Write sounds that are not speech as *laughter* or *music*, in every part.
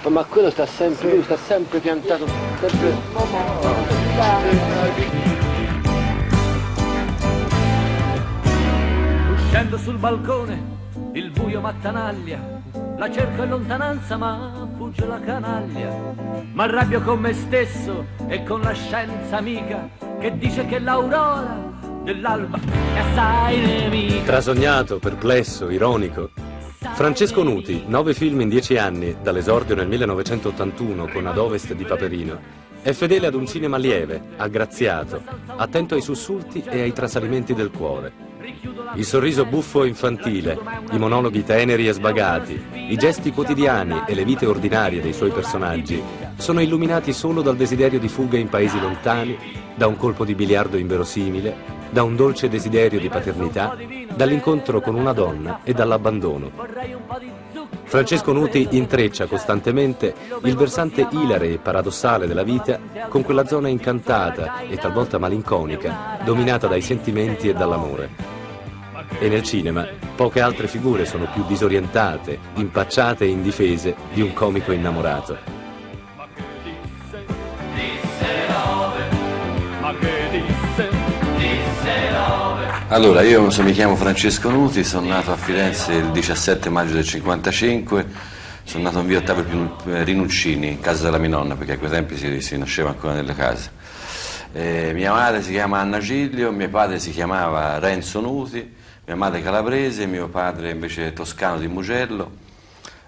Stop, ma quello sta sempre, lui sta sempre piantato, sempre... Uscendo sul balcone, il buio m'attanaglia, la cerco in lontananza ma fugge la canaglia. M'arrabbio con me stesso e con la scienza amica che dice che l'aurora dell'alba è assai nemica. Trasognato, perplesso, ironico. Francesco Nuti, nove film in dieci anni, dall'esordio nel 1981 con Ad Ovest di Paperino, è fedele ad un cinema lieve, aggraziato, attento ai sussulti e ai trasalimenti del cuore. Il sorriso buffo e infantile, i monologhi teneri e sbagati, i gesti quotidiani e le vite ordinarie dei suoi personaggi sono illuminati solo dal desiderio di fuga in paesi lontani, da un colpo di biliardo inverosimile, da un dolce desiderio di paternità, dall'incontro con una donna e dall'abbandono. Francesco Nuti intreccia costantemente il versante ilare e paradossale della vita con quella zona incantata e talvolta malinconica, dominata dai sentimenti e dall'amore. E nel cinema poche altre figure sono più disorientate, impacciate e indifese di un comico innamorato. Allora, io mi chiamo Francesco Nuti, sono nato a Firenze il 17 maggio del 55, sono nato in via Ottavio Rinuccini, casa della mia nonna, perché a quei tempi si, si nasceva ancora nelle case. Eh, mia madre si chiama Anna Giglio, mio padre si chiamava Renzo Nuti, mia madre calabrese, mio padre invece toscano di Mugello.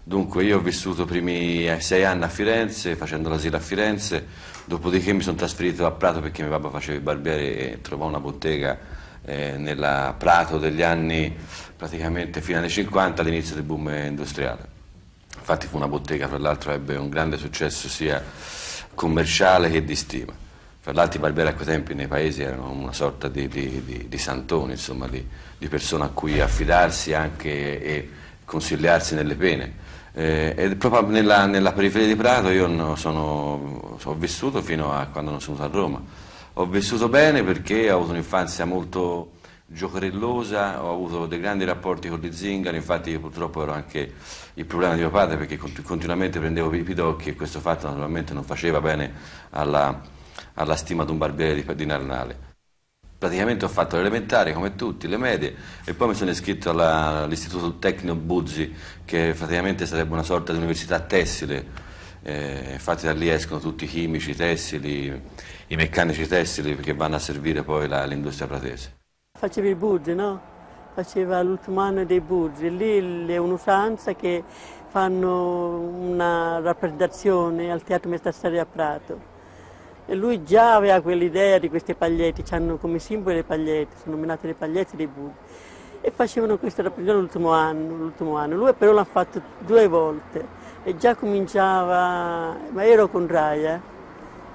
Dunque io ho vissuto i primi sei anni a Firenze, facendo l'asilo a Firenze, dopodiché mi sono trasferito a Prato perché mio papà faceva il barbiere e trovò una bottega eh, nella Prato degli anni praticamente fino anni 50 all'inizio del boom industriale. Infatti fu una bottega, fra l'altro ebbe un grande successo sia commerciale che di stima. Fra l'altro i barbieri a quei tempi nei paesi erano una sorta di, di, di, di santoni, insomma, di, persone a cui affidarsi anche e consigliarsi nelle pene. Eh, e proprio nella, nella, periferia di Prato io sono, ho vissuto fino a quando non sono venuto a Roma ho vissuto bene perché ho avuto un'infanzia molto giocherellosa, ho avuto dei grandi rapporti con gli zingari, infatti io purtroppo ero anche il problema di mio padre perché continuamente prendevo i pidocchi e questo fatto naturalmente non faceva bene alla, alla stima di un barbiere di, di Narnale. Praticamente ho fatto l'elementare come tutti, le medie e poi mi sono iscritto all'istituto tecnico Buzzi che praticamente sarebbe una sorta di università tessile eh, infatti da lì escono tutti i chimici, i tessili, i meccanici tessili che vanno a servire poi l'industria pratese. Faceva i burgi, no? Faceva l'ultimo anno dei burgi, lì è un'usanza che fanno una rappresentazione al Teatro Mestassari a Prato. E lui già aveva quell'idea di queste pagliette, hanno come simbolo le pagliette, sono nominate le pagliette dei burgi. E facevano questa rappresentazione l'ultimo anno, l'ultimo anno. Lui però l'ha fatto due volte e già cominciava, ma ero con Rai, eh?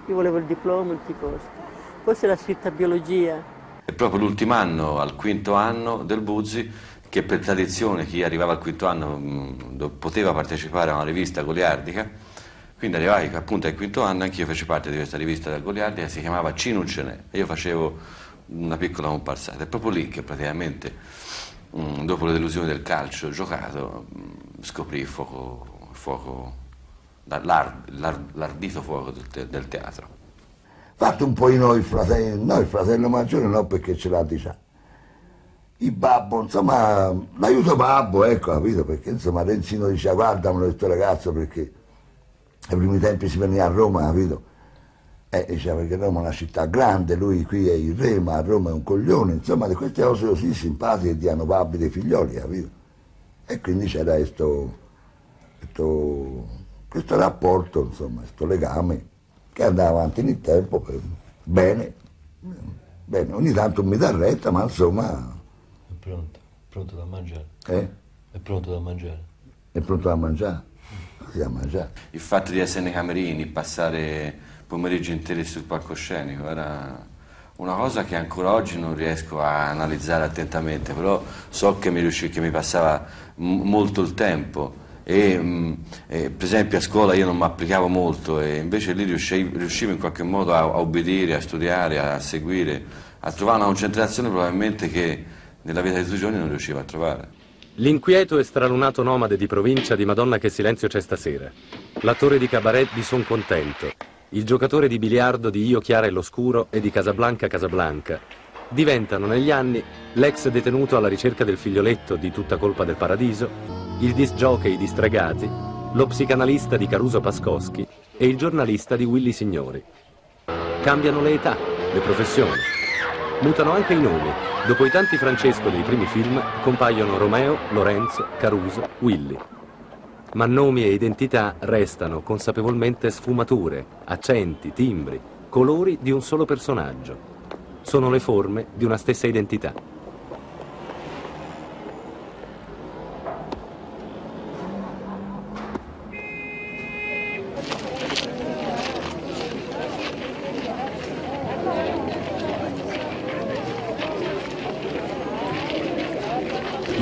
io volevo il diploma, il ticosto. Poi si era scritta biologia. È proprio l'ultimo anno, al quinto anno del Buzzi, che per tradizione chi arrivava al quinto anno mh, mm, poteva partecipare a una rivista goliardica, quindi arrivai appunto al quinto anno, anch'io feci parte di questa rivista goliardica, si chiamava Ci non ce n'è, e io facevo una piccola comparsata. È proprio lì che praticamente, mh, mm, dopo le delusioni del calcio giocato, mh, mm, scoprì il fuoco fuoco, l'ardito fuoco del, teatro. Fate un po' noi fratelli, noi fratello maggiore no perché ce l'ha di già. Il babbo, insomma, l'aiuto babbo, ecco, capito? Perché insomma Renzino diceva guardamelo questo ragazzo perché ai primi tempi si veniva a Roma, capito? E eh, diceva perché Roma è una città grande, lui qui è il re, ma a Roma è un coglione, insomma, di queste cose così simpatiche diano babbi dei figlioli, capito? E quindi c'era questo questo, questo rapporto, insomma, questo legame che andava avanti nel tempo bene, bene, ogni tanto mi dà retta, ma insomma... È pronto, pronto da mangiare. Eh? È pronto da mangiare. È pronto da mangiare? Sì, da mangiare. Il fatto di essere nei camerini, passare pomeriggi interi sul palcoscenico, era una cosa che ancora oggi non riesco a analizzare attentamente, però so che mi, riuscì, che mi passava m- molto il tempo. E, mh, e, per esempio a scuola io non mi applicavo molto e invece lì riuscivo, riuscivo in qualche modo a, a obbedire, a studiare, a seguire, a trovare una concentrazione probabilmente che nella vita di tutti i giorni non riuscivo a trovare. L'inquieto e stralunato nomade di provincia di Madonna che silenzio c'è stasera. L'attore di cabaret di Son Contento. Il giocatore di biliardo di Io Chiara e l'Oscuro e di Casablanca Casablanca. Diventano negli anni l'ex detenuto alla ricerca del figlioletto di Tutta colpa del paradiso, il disc jockey di Stregati, lo psicanalista di Caruso Pascoschi e il giornalista di Willy Signori. Cambiano le età, le professioni. Mutano anche i nomi. Dopo i tanti Francesco dei primi film compaiono Romeo, Lorenzo, Caruso, Willy. Ma nomi e identità restano consapevolmente sfumature, accenti, timbri, colori di un solo personaggio. Sono le forme di una stessa identità.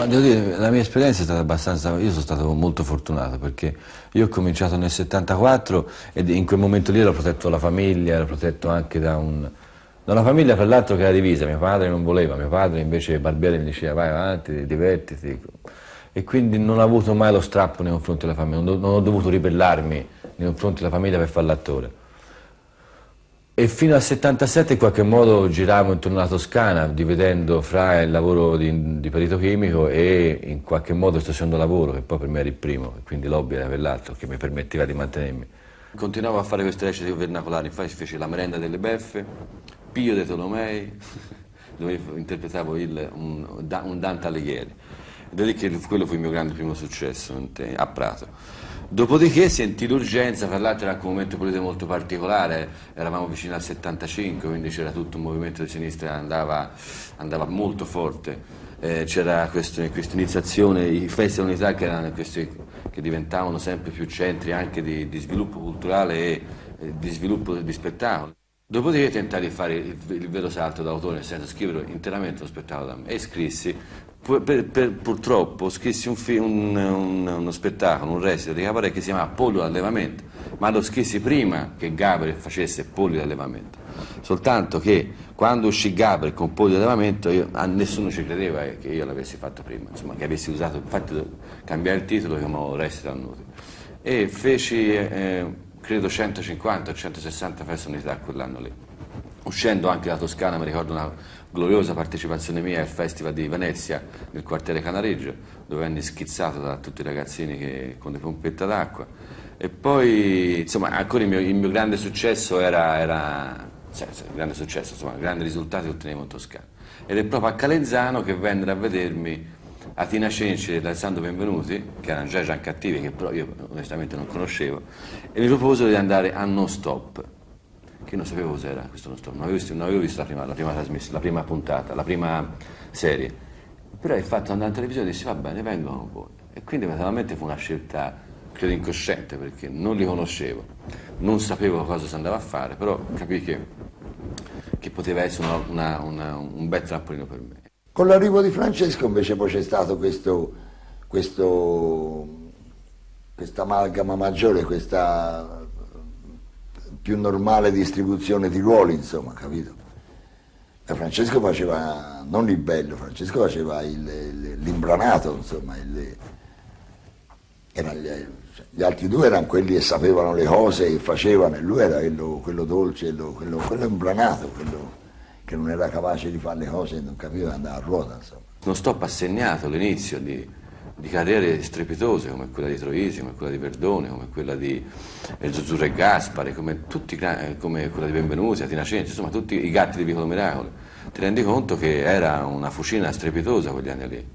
Devo dire, la mia esperienza è stata abbastanza, io sono stato molto fortunato perché io ho cominciato nel 74 ed in quel momento lì ero protetto dalla famiglia, ero protetto anche da, un, da una famiglia fra l'altro che era divisa, mio padre non voleva, mio padre invece Barbieri mi diceva vai avanti, divertiti e quindi non ho avuto mai lo strappo nei confronti della famiglia, non ho dovuto ribellarmi nei confronti della famiglia per fare l'attore. E fino al 77 in qualche modo giravo intorno alla Toscana, dividendo fra il lavoro di, di perito chimico e in qualche modo questo secondo lavoro, che poi per me era il primo, quindi l'hobby era per l'altro, che mi permetteva di mantenermi. Continuavo a fare queste recite vernacolari, infatti feci La merenda delle beffe, Pio dei Tolomei, *laughs* dove interpretavo il, un, un Dante Alighieri. Devo dire che quello fu il mio grande primo successo a Prato. Dopodiché sentì l'urgenza, tra l'altro era anche un momento politico molto particolare, eravamo vicini al 75, quindi c'era tutto un movimento di sinistra che andava, andava molto forte, eh, c'era questa iniziazione, i festival unità che, che diventavano sempre più centri anche di, di sviluppo culturale e eh, di sviluppo di spettacolo. Dopodiché tentai di fare il, il vero salto d'autore, nel senso scrivere interamente lo spettacolo da me e scrissi per, per, purtroppo scrissi un un, un, uno spettacolo, un recito di Cabaret che si chiamava Polio d'allevamento, ma lo scrissi prima che Gabriel facesse Polio d'allevamento. Soltanto che quando uscì Gabriel con Polio d'allevamento nessuno ci credeva che io l'avessi fatto prima, insomma, che avessi usato, infatti cambiare il titolo chiamavo Recito annuti. E feci, eh, credo, 150 o 160 feste unità quell'anno lì. Uscendo anche da Toscana, mi ricordo una gloriosa partecipazione mia al Festival di Venezia nel quartiere Canareggio, dove venne schizzato da tutti i ragazzini che, con le pompette d'acqua. E poi, insomma, ancora il mio, il mio grande successo era, era cioè, il grande successo, insomma, grandi risultati ottenevo in Toscana. Ed è proprio a Calenzano che vennero a vedermi a Tina Cenci e Alessandro Benvenuti, che erano già già cattivi, che però io onestamente non conoscevo, e mi proposero di andare a Non Stop che non sapevo cos'era questo non, non, avevo visto, non avevo visto la prima, la prima trasmissione, la prima puntata, la prima serie. Però il fatto di andare in televisione dissi va bene, vengono voi. E quindi naturalmente fu una scelta, credo incosciente, perché non li conoscevo, non sapevo cosa si andava a fare, però capii che, che poteva essere una, una, una, un bel trampolino per me. Con l'arrivo di Francesco invece poi c'è stato questo, questo, questa amalgama maggiore, questa più normale distribuzione di ruoli, insomma, capito? E Francesco faceva, non il bello, Francesco faceva l'imbranato, insomma, il, gli, gli, altri due erano quelli che sapevano le cose e facevano, e lui era quello, quello dolce, quello, quello, quello imbranato, quello che non era capace di fare le cose e non capiva andare a ruota, insomma. Non sto assegnato all'inizio di di carriere strepitose come quella di Troisi, come quella di Verdone, come quella di eh, Zuzzurro e Gaspare, come, tutti, eh, come quella di Benvenuti, Atina Cenci, insomma tutti i gatti di Piccolo Miracolo. Ti rendi conto che era una fucina strepitosa quegli anni lì.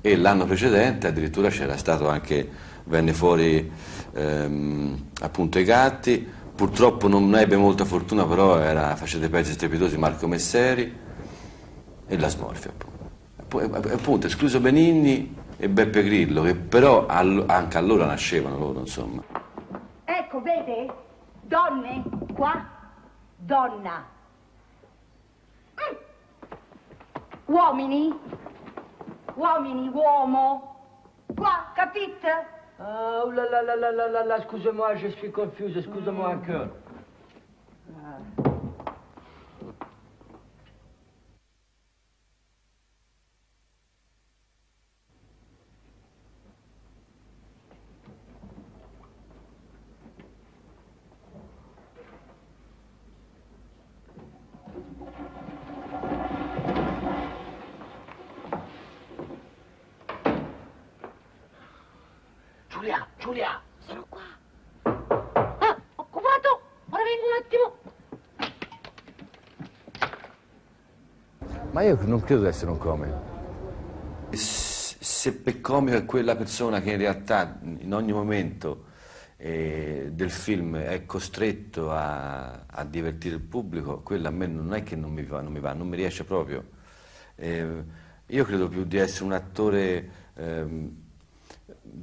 E l'anno precedente addirittura c'era stato anche, venne fuori ehm, appunto i gatti, purtroppo non ebbe molta fortuna, però era, faceva pezzi strepitosi Marco Messeri e la smorfia appunto. Appunto, escluso Benigni e Beppe Grillo, che però all- anche allora nascevano loro, insomma. Ecco, vede? Donne, qua, donna. Mm. Uomini, uomini, uomo. Qua, capite? Ah, oh là là là là là là là, excusez-moi, je suis confuse, excusez-moi encore. Giulia, Giulia! Sono qua. Ah, occupato? Ora vengo un attimo. Io non credo di essere un comico. Se per comico è quella persona che in realtà in ogni momento eh, del film è costretto a, a divertire il pubblico, quella a me non è che non mi va, non mi, va, non mi riesce proprio. Eh, io credo più di essere un attore, ehm,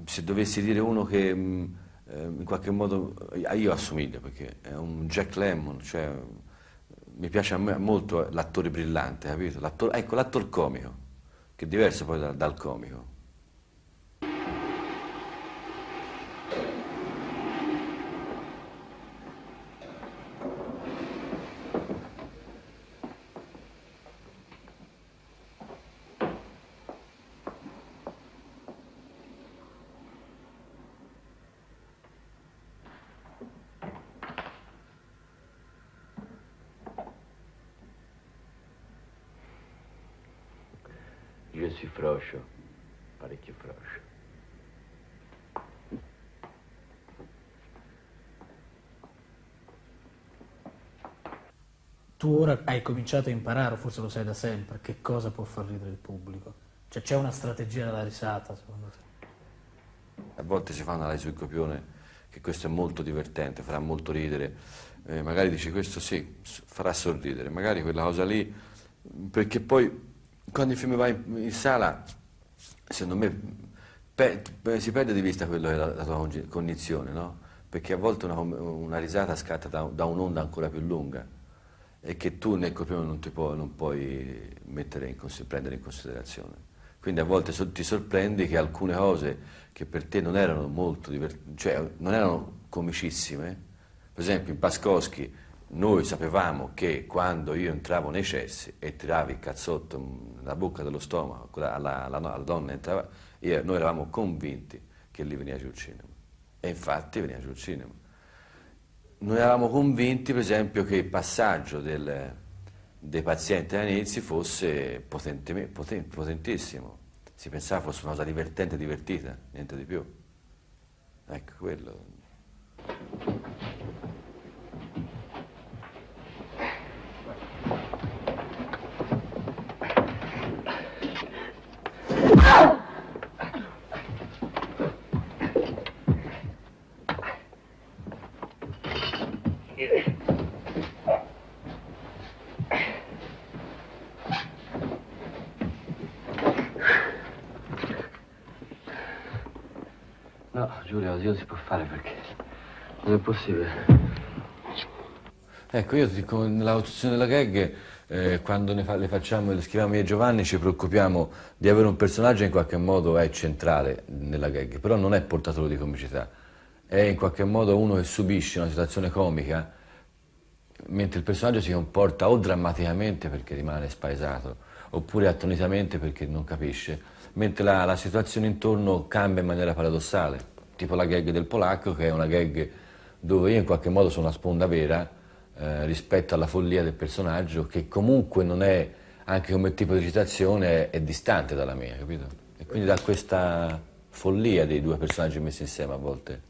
se dovessi dire uno che mh, eh, in qualche modo a io assomiglio, perché è un Jack Lemmon, cioè mi piace molto l'attore brillante, capito? Ecco, l'attore comico, che è diverso poi dal, dal comico. Je suis froscio, parecchio froscio. Tu ora hai cominciato a imparare, o forse lo sai da sempre, che cosa può far ridere il pubblico. Cioè c'è una strategia della risata, secondo te? A volte si fa una sul copione che questo è molto divertente, farà molto ridere, eh, magari dici questo sì, farà sorridere, magari quella cosa lì, perché poi quando il film va in, in sala, secondo me pe- pe- si perde di vista quello che è la, la tua cognizione, no? Perché a volte una, una risata scatta da, da un'onda ancora più lunga e che tu nel copione non, puoi, non puoi in prendere in considerazione. Quindi a volte ti sorprendi che alcune cose che per te non erano molto divertenti, cioè non erano comicissime, per esempio in Pascoschi noi sapevamo che quando io entravo nei cessi e tiravi il cazzotto nella bocca dello stomaco, alla, alla- alla donna entrava, io- noi eravamo convinti che lì veniva giù il cinema. E infatti veniva giù il cinema. Noi eravamo convinti, per esempio, che il passaggio del- dei pazienti all'inizio fosse potenteme- poten- potentissimo. Si pensava fosse una cosa divertente divertita, niente di più. Ecco, quello. No, Giulia, così non si può fare perché? Non è possibile. Ecco, io con nella costruzione della gag, eh, quando ne fa- le facciamo e le scriviamo io e Giovanni, ci preoccupiamo di avere un personaggio che in qualche modo è centrale nella gag, però non è portatore di comicità, è in qualche modo uno che subisce una situazione comica, mentre il personaggio si comporta o drammaticamente perché rimane spaesato, oppure attonitamente perché non capisce, mentre la, la situazione intorno cambia in maniera paradossale, tipo la gag del polacco, che è una gag dove io in qualche modo sono una sponda vera eh, rispetto alla follia del personaggio, che comunque non è, anche come tipo di recitazione, è, è distante dalla mia, capito? E quindi da questa follia dei due personaggi messi insieme a volte.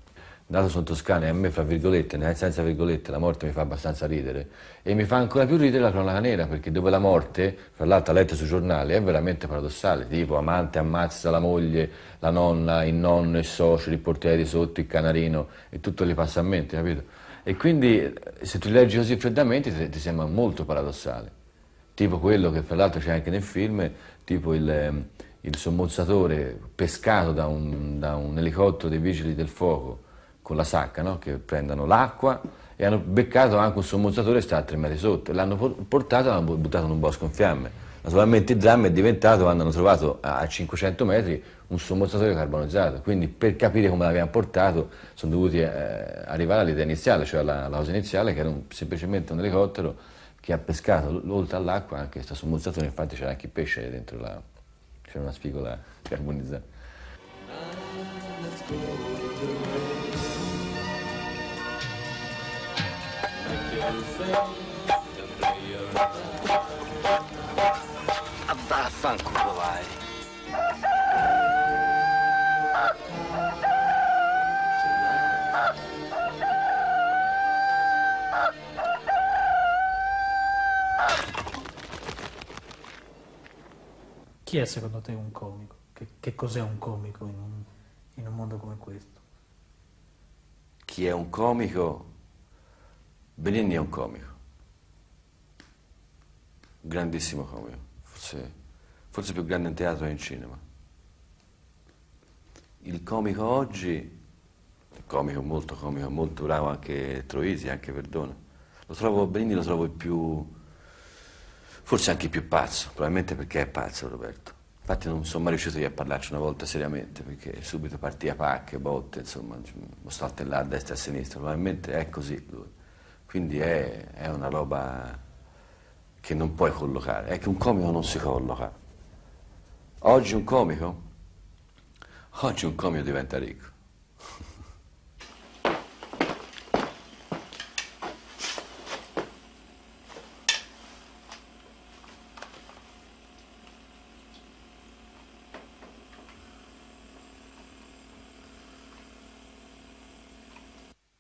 Dato sono e a me, fra virgolette, senza virgolette, la morte mi fa abbastanza ridere. E mi fa ancora più ridere la cronaca nera, perché dove la morte, fra l'altro letto sui giornali, è veramente paradossale. Tipo, amante ammazza la moglie, la nonna, il nonno, il socio, il portiere di sotto, il canarino, e tutto gli passa a mente, capito? E quindi, se tu leggi così freddamente, ti, ti sembra molto paradossale. Tipo quello che fra l'altro c'è anche nel film, tipo il, ehm, il sommozzatore pescato da un, da un elicottero dei vigili del fuoco con la sacca, no? che prendono l'acqua e hanno beccato anche un sommozzatore che sta a tre metri sotto l'hanno portato e l'hanno buttato in un bosco in fiamme. Naturalmente il dramma è diventato quando hanno trovato a 500 metri un sommozzatore carbonizzato, quindi per capire come l'avevano portato sono dovuti eh, arrivare all'idea iniziale, cioè alla, alla cosa iniziale che era un, semplicemente un elicottero che ha pescato oltre all'acqua anche questo sommozzatore, infatti c'era anche il pesce dentro la, c'era una spigola carbonizzata. Vaffanculo vai. Chi è secondo te un comico? Che, che cos'è un comico in un, in un mondo come questo? Chi è un comico? Benigni è un comico. Grandissimo comico, forse, forse più grande in teatro che in cinema. Il comico oggi, comico molto comico, molto bravo anche Troisi, anche Verdone. Lo trovo, Benigni lo trovo il più, forse anche il più pazzo, probabilmente perché è pazzo Roberto. Infatti non sono mai riuscito a parlarci una volta seriamente, perché subito partia pacche, botte, insomma, lo saltellare a destra e a sinistra, probabilmente è così lui. Quindi è, è una roba che non puoi collocare, è che un comico non si colloca. Oggi un comico? Oggi un comico diventa ricco.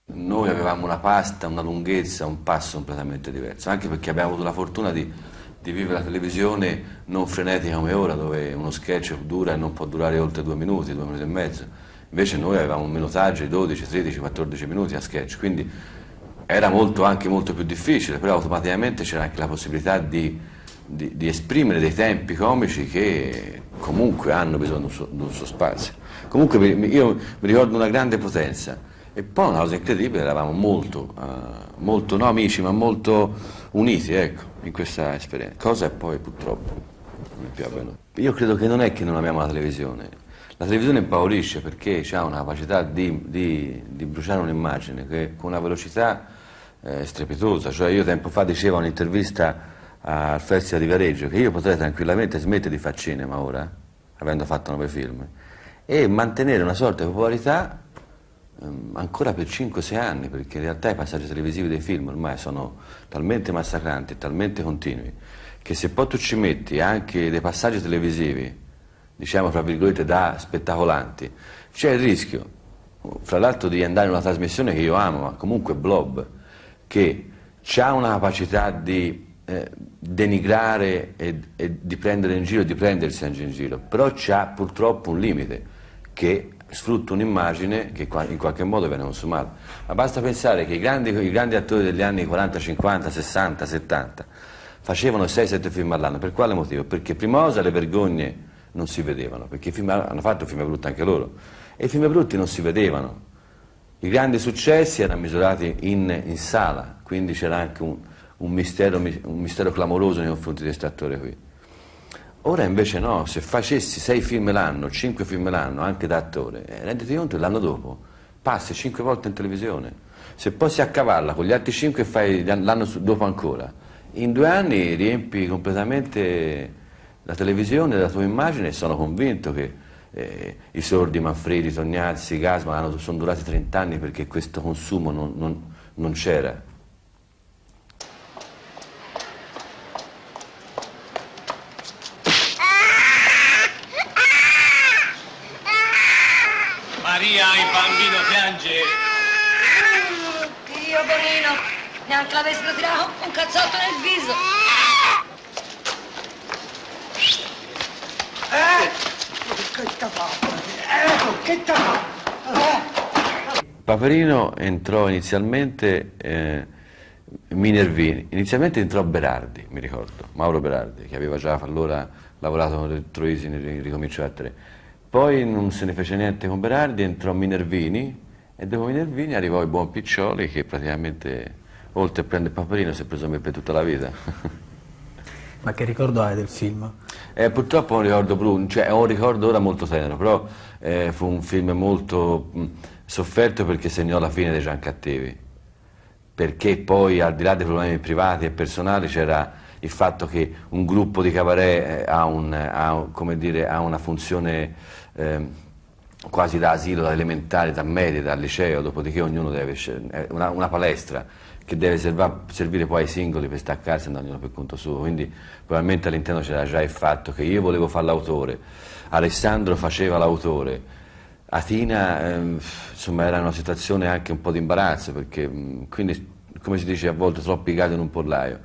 Noi avevamo una pasta, una lunghezza, un passo completamente diverso, anche perché abbiamo avuto la fortuna di, di vivere la televisione non frenetica come ora, dove uno sketch dura e non può durare oltre due minuti, due minuti e mezzo. Invece noi avevamo un minutaggio di 12, 13, 14 minuti a sketch, quindi era molto, anche molto più difficile, però automaticamente c'era anche la possibilità di, di, di, esprimere dei tempi comici che comunque hanno bisogno di un suo, spazio. Comunque io mi ricordo una grande potenza e poi una cosa incredibile, eravamo molto, uh, molto no amici, ma molto uniti, ecco, in questa esperienza. Cosa poi purtroppo non è più avvenuto. Io credo che non è che non abbiamo la televisione. La televisione impaurisce perché ha una capacità di, di, di bruciare un'immagine con una velocità eh, strepitosa. Cioè io tempo fa dicevo in un'intervista al Festival di Viareggio che io potrei tranquillamente smettere di fare cinema ora, avendo fatto nove film, e mantenere una sorta di popolarità ancora per 5-6 anni, perché in realtà i passaggi televisivi dei film ormai sono talmente massacranti, talmente continui, che se poi tu ci metti anche dei passaggi televisivi, diciamo fra virgolette da spettacolanti, c'è il rischio, fra l'altro di andare in una trasmissione che io amo, ma comunque Blob, che ha una capacità di eh, denigrare e, e, di prendere in giro, di prendersi anche in giro, però c'ha purtroppo un limite che sfrutta un'immagine che in qualche modo viene consumata. Ma basta pensare che i grandi, i grandi attori degli anni 40, 50, 60, 70 facevano 6-7 film all'anno. Per quale motivo? Perché prima cosa le vergogne non si vedevano, perché film, hanno fatto film brutti anche loro, e i film brutti non si vedevano. I grandi successi erano misurati in, in sala, quindi c'era anche un, un, mistero, un mistero clamoroso nei confronti di questo attore qui. Ora invece no, se facessi sei film l'anno, cinque film l'anno, anche da attore, eh, renditi conto che l'anno dopo passi cinque volte in televisione. Se poi si accavalla con gli altri cinque e fai l'anno dopo ancora, in due anni riempi completamente la televisione la tua immagine e sono convinto che eh, i sordi Manfredi, Tognazzi, Gasman sono durati 30 anni perché questo consumo non, non, non c'era. Maria, il bambino piange. Dio Bonino, neanche l'avessero tirato un cazzotto nel viso. Eh! Che t'ha fatto? Eh, che t'ha fatto? Paperino entrò inizialmente eh, Minervini. Inizialmente entrò Berardi, mi ricordo, Mauro Berardi, che aveva già allora lavorato con Troisi in Ricominciò a tre. Poi non se ne fece niente con Berardi, entrò Minervini e dopo Minervini arrivò il buon Piccioli che praticamente oltre a prendere Paperino si è preso me per tutta la vita. *laughs* Ma che ricordo hai del film? Eh, purtroppo un ricordo blu, cioè è un ricordo ora molto tenero, però eh, fu un film molto mh, sofferto perché segnò la fine dei Giancattevi, perché poi al di là dei problemi privati e personali c'era il fatto che un gruppo di cabaret eh, ha, un, ha, dire, ha, una funzione eh, quasi da asilo, da elementare, da media, da liceo, dopodiché ognuno deve, una, una palestra che deve serva, servire poi ai singoli per staccarsi e andare ognuno per conto suo, quindi probabilmente all'interno c'era già il fatto che io volevo fare l'autore, Alessandro faceva l'autore, Atina eh, insomma era una situazione anche un po' di imbarazzo perché quindi come si dice a volte troppi gatti in un pollaio.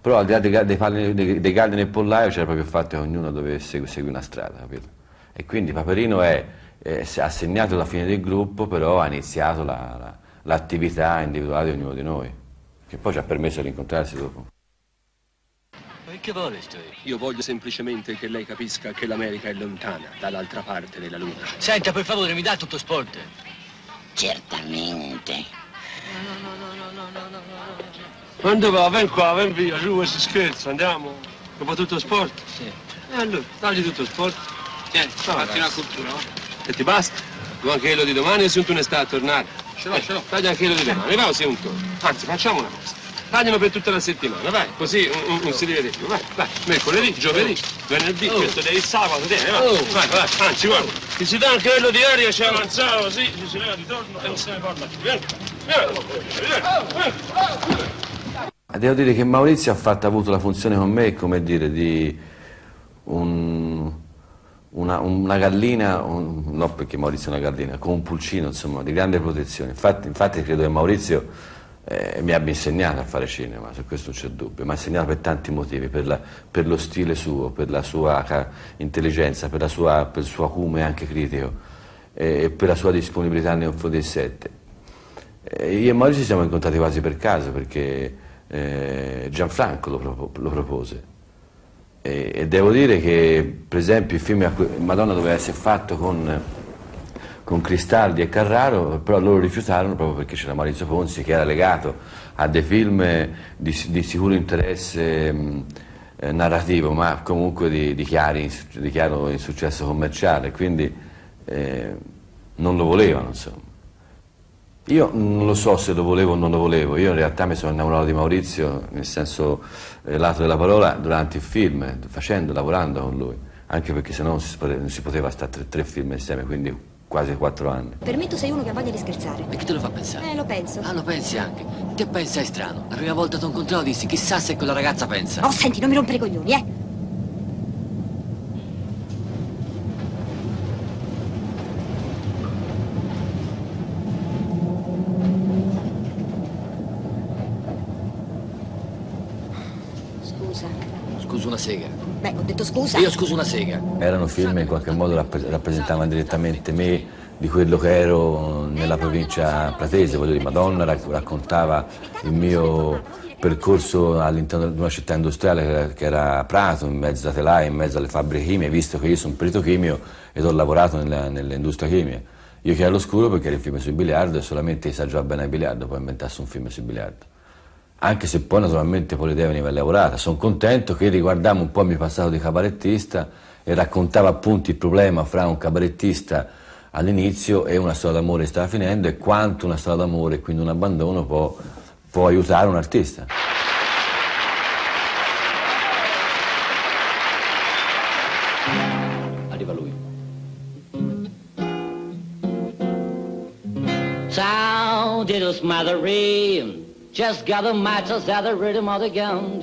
Però al di là dei, dei, dei, dei galli nel pollaio c'era proprio il fatto che ognuno dovesse seguire una strada capito? e quindi Paperino è, è, segnato la fine del gruppo però ha iniziato l'attività la, la, individuale di ognuno di noi che poi ci ha permesso di incontrarsi dopo e che vuole sto? Io voglio semplicemente che lei capisca che l'America è lontana, dall'altra parte della luna. Senta, per favore, mi dà tutto sport? Certamente. No, no, no, no, no, no, no, no. Quando va? Ven qua, ven via, giù si scherza, andiamo. Dopo tutto sport? Sì. E allora, tagli tutto sport. Tieni, fatti una cultura, no? E ti basta? Tu anche quello di domani o se tu ne stai a tornare? Ce l'ho, ce l'ho. Tagli anche quello di domani, va o sei un torno. Anzi, facciamo una cosa. Tagliano per tutta la settimana, vai, così non, non si rivede più, vai, vai, mercoledì, giovedì, venerdì, oh. questo dei sabato, tieni, vai, oh. vai, vai, anzi guarda, ti si dà anche quello di aria, c'è avanzato così, ci si leva di torno e non se ne parla più, vieni, vieni, Devo dire che Maurizio ha, fatto, ha avuto la funzione con me, come dire, di un, una, una, gallina, un, no perché Maurizio è una gallina, con un pulcino, insomma, di grande protezione. Infatti, infatti credo che Maurizio eh, mi abbia insegnato a fare cinema, su questo non c'è dubbio, mi ha insegnato per tanti motivi, per, la, per, lo stile suo, per la sua intelligenza, per, sua, per il suo acume anche critico e per la sua disponibilità nei confronti del set. Eh, io e Maurizio ci siamo incontrati quasi per caso perché eh, Gianfranco lo, lo propose. E, e, devo dire che per esempio il film Madonna doveva essere fatto con con Cristaldi e Carraro, però loro rifiutarono proprio perché c'era Maurizio Ponzi che era legato a dei film di, di sicuro interesse mh, eh, narrativo, ma comunque di, di, chiari, di, chiaro insuccesso commerciale, quindi eh, non lo volevano. Insomma. Io non lo so se lo volevo o non lo volevo, io in realtà mi sono innamorato di Maurizio, nel senso eh, lato della parola, durante il film, facendo, lavorando con lui, anche perché sennò non si, non si poteva stare tre, tre film insieme, quindi quasi quattro anni. Per me tu sei uno che ha voglia di scherzare. E chi te lo fa pensare? Eh, lo penso. Ah, lo pensi anche. Che pensa è strano. La prima volta ti ho incontrato dissi, chissà se quella ragazza pensa. Oh, senti, non mi rompere i coglioni, eh. Scusa. Scusa una sega. Beh, ho detto scusa. Io scuso una sega. Erano film che in qualche modo rappresentavano direttamente me di quello che ero nella provincia pratese, voglio dire, Madonna raccontava il mio percorso all'interno di una città industriale che era Prato, in mezzo a telai, in mezzo alle fabbriche chimiche, visto che io sono perito chimio ed ho lavorato nell'industria chimica. Io che ero all'oscuro perché era il film sul biliardo e solamente sa giocare bene al biliardo, poi inventasse un film sul biliardo anche se poi naturalmente poi l'idea veniva lavorata. Sono contento che riguardavo un po' il mio passato di cabarettista e raccontavo appunto il problema fra un cabarettista all'inizio e una storia d'amore che stava finendo e quanto una storia d'amore quindi un abbandono può, può aiutare un artista. Arriva lui. Ciao, dear Smothery. Just gather matters at the rhythm of the gun.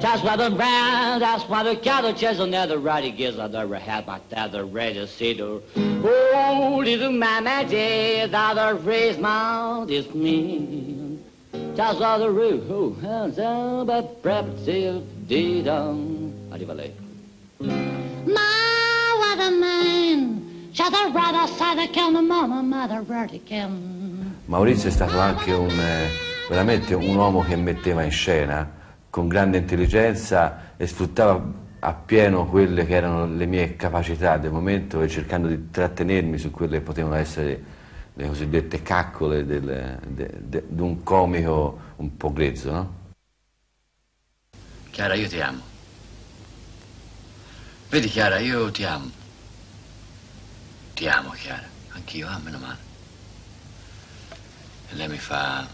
That's why the brand, that's why the cattle chase on the righty gears I never had my that the red cedar. Oh, little mamma dear, that the raised my is me. That's why the roof, oh, hands out, but perhaps if dee dong. Adivale. Ma, what a man! Just a rather side of kill the mama, mother, rather kill. Maurizio è stato anche un, eh, veramente un uomo che metteva in scena con grande intelligenza e sfruttava appieno quelle che erano le mie capacità del momento e cercando di trattenermi su quelle che potevano essere le cosiddette caccole del, de, di un comico un po' grezzo, no? Chiara, io ti amo. Vedi Chiara, io ti amo. Ti amo, Chiara. Anch'io, ah, meno male. E lei mi fa...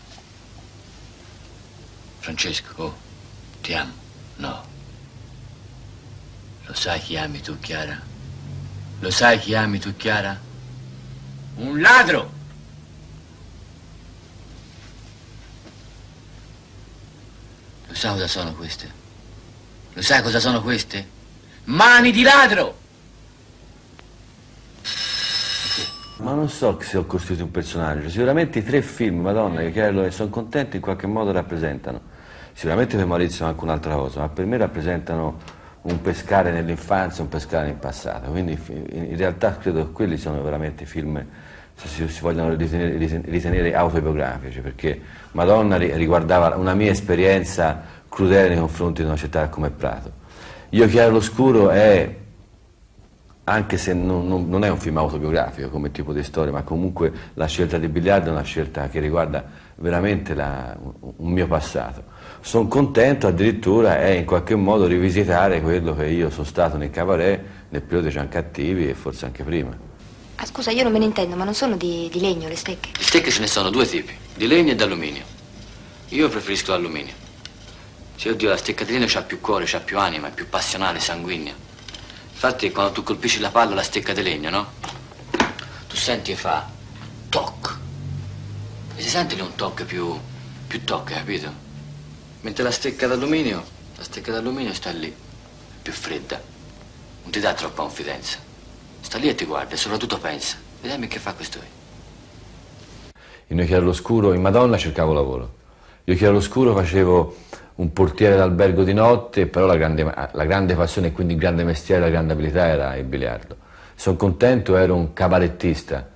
Francesco, ti amo. No. Lo sai chi ami tu, Chiara? Lo sai chi ami tu, Chiara? Un ladro! Lo sai cosa sono queste? Lo sai cosa sono queste? Mani di ladro! Ma non so se ho costruito un personaggio, sicuramente i tre film, madonna, che chiaro, sono contento in qualche modo rappresentano. Sicuramente per Maurizio anche un'altra cosa, ma per me rappresentano un pescare nell'infanzia, un pescare nel passato. Quindi in realtà credo che quelli sono veramente film, se si, si vogliono ritenere, ritenere, autobiografici, perché Madonna riguardava una mia esperienza crudele nei confronti di una città come Prato. Io Chiaro l'Oscuro è, anche se non, non, non, è un film autobiografico come tipo di storia, ma comunque la scelta di Biliardo è una scelta che riguarda veramente la, un mio passato sono contento addirittura è in qualche modo rivisitare quello che io sono stato nel cabaret nel periodo dei Cattivi e forse anche prima. Ah, scusa, io non me ne intendo, ma non sono di, di legno le stecche? Le stecche ce ne sono due tipi, di legno e d'alluminio. Io preferisco l'alluminio. Sì, oddio, la stecca di legno ha più cuore, ha più anima, è più passionale, sanguigna. Infatti, quando tu colpisci la palla, la stecca di legno, no? Tu senti e fa toc. E si sente lì un toc più, più toc, capito? Mentre la stecca d'alluminio, la stecca d'alluminio sta lì, più fredda. Non ti dà troppa confidenza. Sta lì e ti guarda e soprattutto pensa. Vediamo che fa questo qui. In Noi Chiaroscuro, in Madonna cercavo lavoro. Io Chiaroscuro facevo un portiere d'albergo di notte, però la grande, la grande passione e quindi il grande mestiere, la grande abilità era il biliardo. Sono contento, ero un cabarettista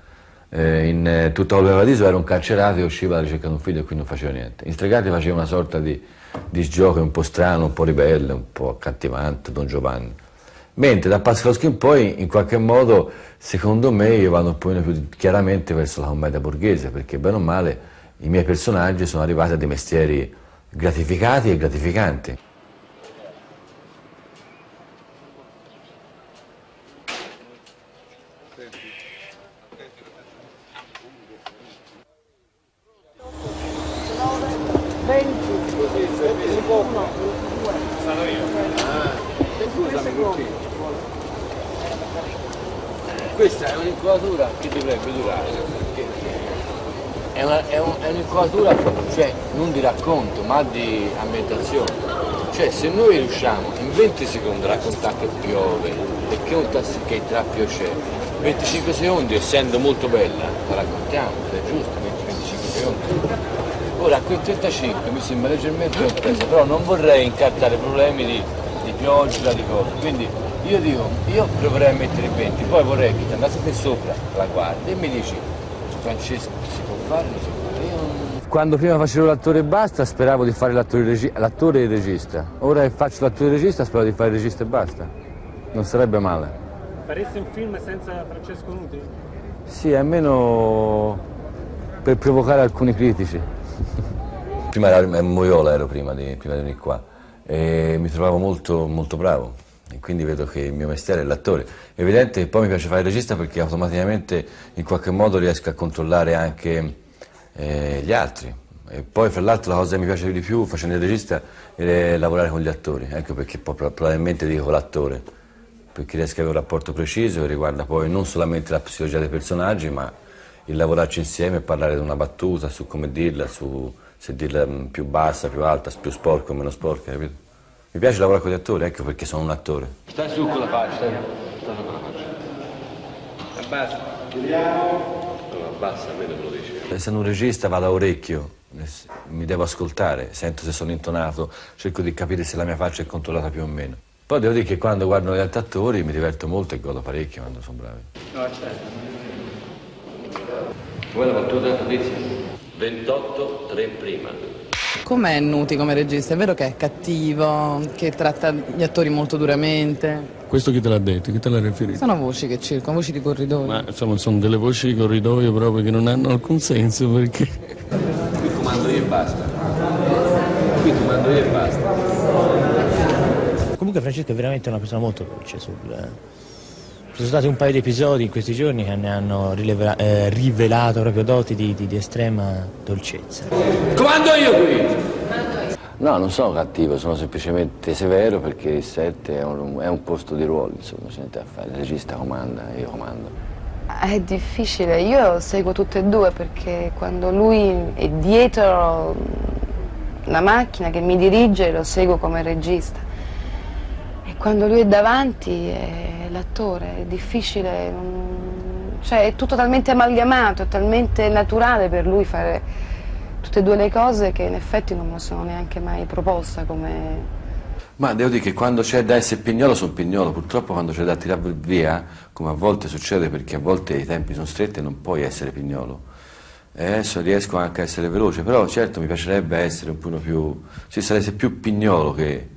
eh, in eh, tutta Olio Paradiso ero un carcerato che usciva alla ricerca di un figlio e quindi non facevo niente. In Stregati facevo una sorta di, di gioco un po' strano, un po' ribelle, un po' accattivante, Don Giovanni. Mentre da Pascaloschi in poi, in qualche modo, secondo me, io vado un po' più chiaramente verso la commedia borghese, perché bene o male i miei personaggi sono arrivati a dei mestieri gratificati e gratificanti. Questa è un'inquadratura che dovrebbe durare, è, una, è, un, è un'inquadratura cioè, non di racconto ma di ambientazione. Cioè se noi riusciamo in 20 secondi a raccontare che piove e che, un tass- che traffico c'è, 25 secondi essendo molto bella la raccontiamo, è giusto 20-25 secondi. Ora quel 35 mi sembra leggermente compresa, però non vorrei incartare problemi di, di pioggia, di cose. Quindi io dico, io proverei a mettere i 20, poi vorrei che ti andassi qui sopra, la guardi e mi dici, Francesco, si può fare? Non si può fare? Quando prima facevo l'attore e basta speravo di fare l'attore, regi- l'attore e il regista. Ora che faccio l'attore e il regista spero di fare il regista e basta. Non sarebbe male. Faresti un film senza Francesco Nuti? Sì, almeno per provocare alcuni critici. prima ero a Moiola ero prima di, prima di venire qua e mi trovavo molto, molto bravo e quindi vedo che il mio mestiere è l'attore. È evidente che poi mi piace fare il regista perché automaticamente in qualche modo riesco a controllare anche eh, gli altri. E poi fra l'altro la cosa che mi piace di più facendo il regista è lavorare con gli attori, ecco perché poi probabilmente dico l'attore, perché riesco ad avere un rapporto preciso che riguarda poi non solamente la psicologia dei personaggi, ma il lavorarci insieme e parlare di una battuta, su come dirla, su se dirla più bassa, più alta, più sporca o meno sporca, capito? Mi piace lavorare con gli attori, ecco perché sono un attore. Stai su con la faccia, stai, stai su con la faccia. Abbassa. Chiudiamo. No, abbassa, vedo me lo dice. Essendo un regista vado a orecchio, mi devo ascoltare, sento se sono intonato, cerco di capire se la mia faccia è controllata più o meno. Poi devo dire che quando guardo gli altri attori mi diverto molto e godo parecchio quando sono bravi. No, aspetta. Vuoi la battuta, Fabrizio? 28, 3 prima. Com'è Nuti come regista? È vero che è cattivo, che tratta gli attori molto duramente? Questo chi te l'ha detto? Chi te l'ha riferito? Sono voci che circolano, voci di corridoio. Ma insomma sono delle voci di corridoio proprio che non hanno alcun senso perché... Qui comando io e basta. Qui comando io e basta. Comunque Francesco è veramente una persona molto dolce. Sul, eh. Sono stati un paio di episodi in questi giorni che ne hanno rileva- eh, rivelato proprio doti di, di- di estrema dolcezza. Comando io qui! No, non sono cattivo, sono semplicemente severo perché il set è un, è un posto di ruolo, insomma, c'è niente da fare. Il regista comanda, io comando. È difficile, io seguo tutte e due perché quando lui è dietro la macchina che mi dirige lo seguo come regista quando lui è davanti è l'attore, è difficile, non- cioè è tutto talmente amalgamato, è talmente naturale per lui fare tutte e due le cose che in effetti non lo sono neanche mai proposta come... Ma devo dire che quando c'è da essere pignolo sono pignolo, purtroppo quando c'è da tirare via, come a volte succede perché a volte i tempi sono stretti e non puoi essere pignolo. E adesso riesco anche a essere veloce, però certo mi piacerebbe essere un po' più, sì, sarei più pignolo che...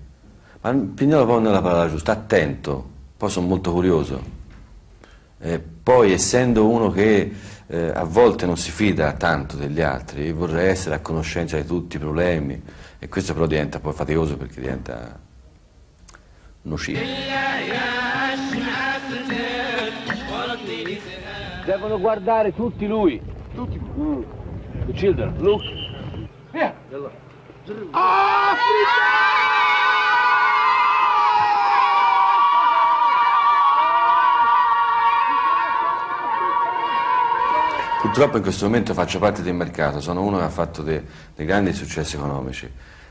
Ma pignolo poi non è la parola giusta, attento, poi sono molto curioso. E poi essendo uno che eh, a volte non si fida tanto degli altri, vorrei essere a conoscenza di tutti i problemi e questo però diventa poi faticoso perché diventa nocivo. Devono guardare tutti lui. Tutti. The children, look. Via. Purtroppo in questo momento faccio parte del mercato, sono uno che ha fatto dei, dei grandi successi economici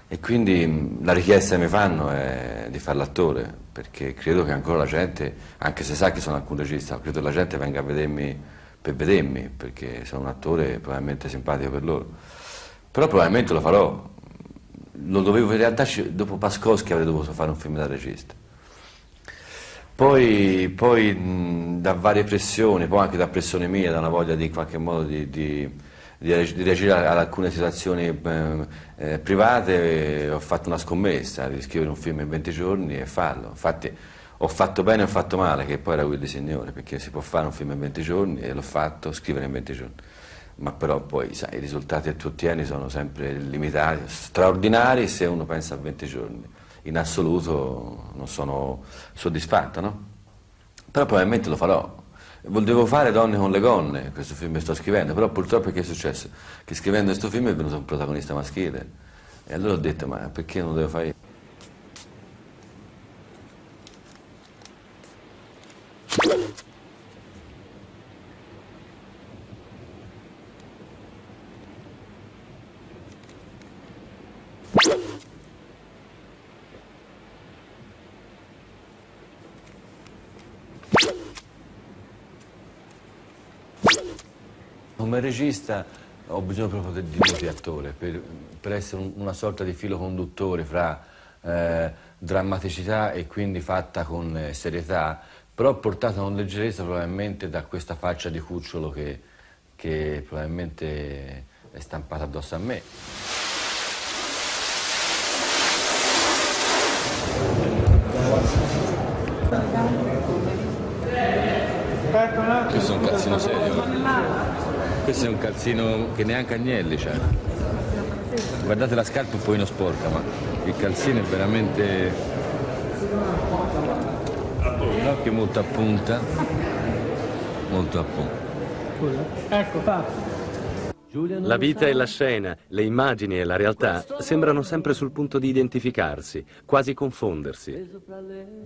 e quindi la richiesta che mi fanno è di fare l'attore, perché credo che ancora la gente, anche se sa che sono alcun regista, credo che la gente venga a vedermi per vedermi, perché sono un attore probabilmente simpatico per loro. Però probabilmente lo farò. Lo dovevo in realtà dopo Pascoschi avrei dovuto fare un film da regista. Poi, poi da varie pressioni, poi anche da pressione mia, da una voglia di in qualche modo di, di- di reag- di reagire ad alcune situazioni eh, eh, private, eh, ho fatto una scommessa di scrivere un film in 20 giorni e farlo. Infatti ho fatto bene e ho fatto male, che poi era quel di Signore, perché si può fare un film in 20 giorni e l'ho fatto, scrivere in 20 giorni. Ma però poi sai, i risultati che tu ottieni sono sempre limitati, straordinari se uno pensa a 20 giorni in assoluto non sono soddisfatto, no? Però probabilmente lo farò. Volevo fare Donne con le gonne, questo film che sto scrivendo, però purtroppo che è successo? Che scrivendo questo film è venuto un protagonista maschile. E allora ho detto, ma perché non lo devo fare io? Come regista ho bisogno proprio di di attore per, per essere un- una sorta di filo conduttore fra eh, drammaticità e quindi fatta con eh, serietà, però portata con leggerezza probabilmente da questa faccia di cucciolo che, che probabilmente è stampata addosso a me. Questo è un calzino che neanche Agnelli c'ha. Guardate la scarpa un pochino sporca, ma il calzino è veramente... L'occhio molto a punta, molto a punta. Ecco, fatto. La vita e la scena, le immagini e la realtà sembrano sempre sul punto di identificarsi, quasi confondersi.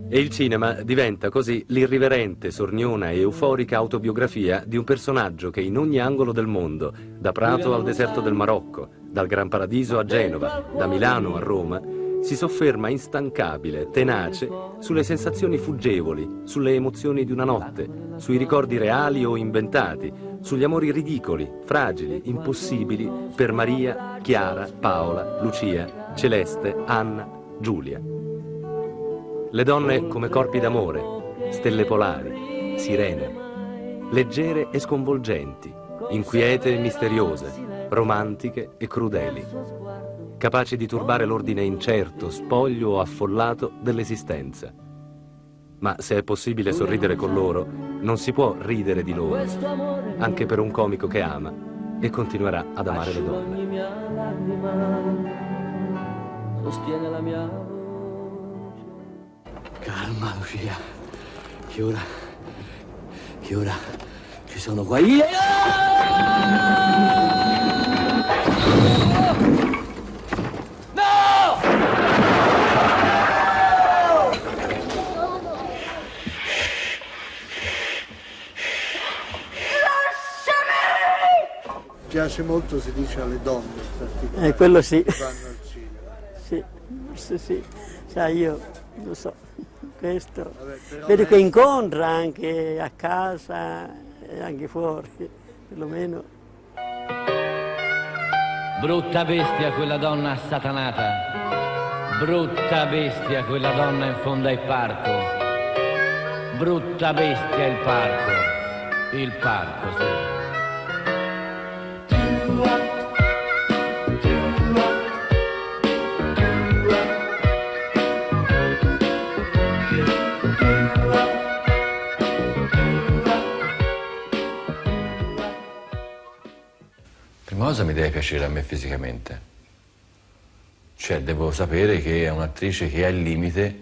E il cinema diventa così l'irriverente, sorniona e euforica autobiografia di un personaggio che in ogni angolo del mondo, da Prato al deserto del Marocco, dal Gran Paradiso a Genova, da Milano a Roma, si sofferma instancabile, tenace, sulle sensazioni fuggevoli, sulle emozioni di una notte, sui ricordi reali o inventati, sugli amori ridicoli, fragili, impossibili per Maria, Chiara, Paola, Lucia, Celeste, Anna, Giulia. Le donne come corpi d'amore, stelle polari, sirene, leggere e sconvolgenti, inquiete e misteriose, romantiche e crudeli, capaci di turbare l'ordine incerto, spoglio o affollato dell'esistenza. Ma se è possibile sorridere con loro, non si può ridere di loro, anche per un comico che ama e continuerà ad amare le donne. Calma Lucia, che ora, che ora ci sono qua Piace molto, si dice, alle donne in particolare. Eh, quello sì. che Vanno al cinema. Sì, forse sì. Sai, io lo so, questo. però Vedo lei- che incontra anche a casa e anche fuori, perlomeno. Brutta bestia quella donna assatanata, brutta bestia quella donna in fondo al parco, brutta bestia il parco, il parco sì. Cosa mi deve piacere a me fisicamente. Cioè, devo sapere che è un'attrice che ha il limite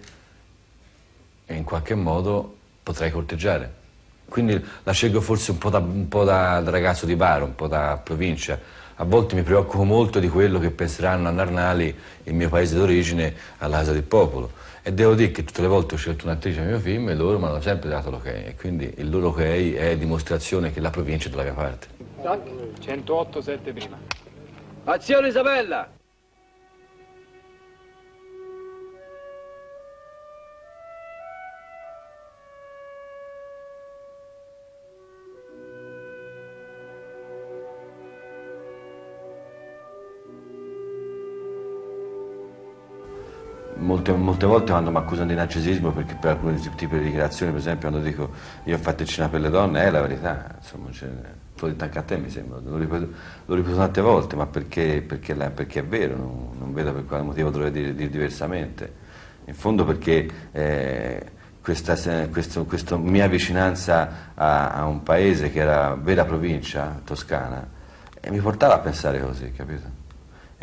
e in qualche modo potrei corteggiare. Quindi la scelgo forse un po' da, un po' da- da ragazzo di bar, un po' da provincia. A volte mi preoccupo molto di quello che penseranno a Narnali, il mio paese d'origine, alla Casa del Popolo. E devo dire che tutte le volte ho scelto un'attrice nel mio film e loro mi hanno sempre dato l'ok. E quindi il loro ok è dimostrazione che la provincia è dalla mia parte. Tac, 108, 7 prima. Azione Isabella! Molte, volte quando mi accusano di narcisismo perché per alcuni tipi di dichiarazioni, per esempio quando dico io ho fatto il cinema per le donne, è la verità, insomma, cioè, anche a te mi sembra, l'ho ripetuto tante volte, ma perché, perché, perché è vero, non, non vedo per quale motivo dovrei dire, dire diversamente. In fondo perché eh, questa, questo- questa mia vicinanza a, a un paese che era vera provincia, toscana, e mi portava a pensare così, capito?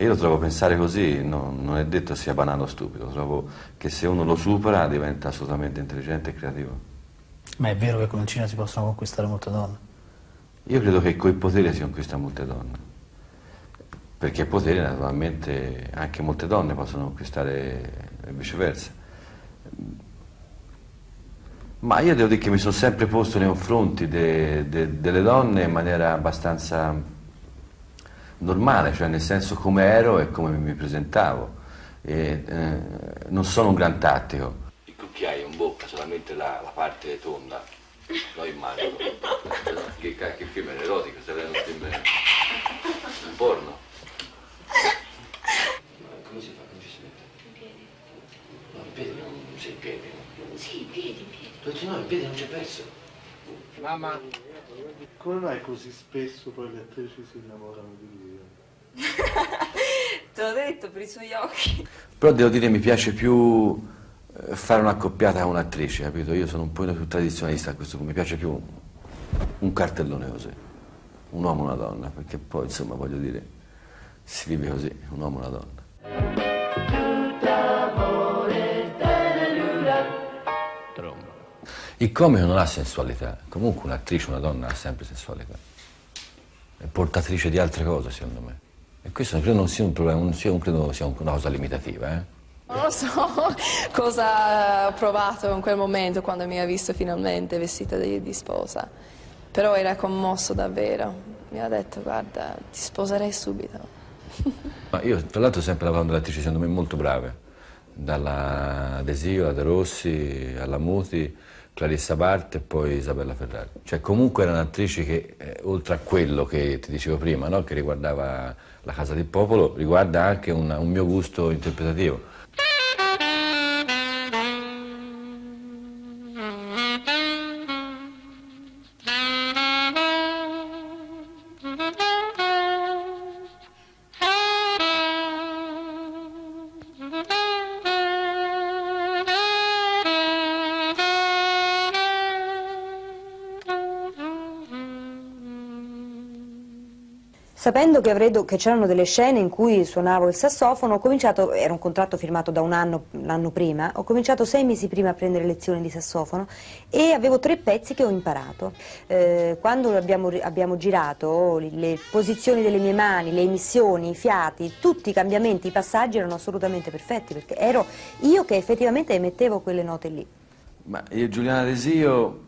E io lo trovo pensare così, no- non è detto sia banale o stupido, trovo che se uno lo supera diventa assolutamente intelligente e creativo. Ma è vero che con il cinema si possono conquistare molte donne. Io credo che col potere si conquista molte donne, perché potere naturalmente anche molte donne possono conquistare e viceversa. Ma io devo dire che mi sono sempre posto nei confronti de- de- delle donne in maniera abbastanza normale, cioè nel senso come ero e come mi presentavo. E, eh, non sono un gran tattico. Il cucchiaio in bocca, solamente la, la parte tonda, no immagino. che, che film è erotico, sarebbe un film un porno. Come si fa? Come ci si mette? No, in piedi, non sì, in piedi. Sì, in piedi, in piedi. Tu dici no, in piedi non c'è verso. Mamma. Come mai così spesso poi le attrici si innamorano di lui? *laughs* Te l'ho detto per i suoi occhi. Però devo dire mi piace più eh, fare un'accoppiata con un'attrice, capito? Io sono un po' più tradizionalista a questo punto, mi piace più un cartellone così, un uomo e una donna, perché poi insomma voglio dire, si vive così, un uomo e una donna. Il comico non ha sensualità, comunque un'attrice, una donna ha sempre sensualità, è portatrice di altre cose secondo me. E questo credo non sia un problema, non sia, credo sia una cosa limitativa. Eh? Non lo so *laughs* cosa ha provato in quel momento quando mi ha visto finalmente vestita di, di sposa, però era commosso davvero. Mi ha detto guarda ti sposerei subito. *laughs* Ma io tra l'altro ho sempre lavorato con delle attrici secondo me molto brave, dalla Desio, alla De Rossi, alla Muti, Clarissa Parte e poi Isabella Ferrari. Cioè comunque erano attrici che, eh, oltre a quello che ti dicevo prima, no? che riguardava la Casa del Popolo, riguarda anche una- un mio gusto interpretativo. Sapendo che, che c'erano delle scene in cui suonavo il sassofono, ho cominciato, era un contratto firmato da un anno, l'anno prima, ho cominciato sei mesi prima a prendere lezioni di sassofono e avevo tre pezzi che ho imparato. Eh, quando abbiamo, abbiamo girato, le posizioni delle mie mani, le emissioni, i fiati, tutti i cambiamenti, i passaggi erano assolutamente perfetti, perché ero io che effettivamente emettevo quelle note lì. Ma io e Giuliana Desio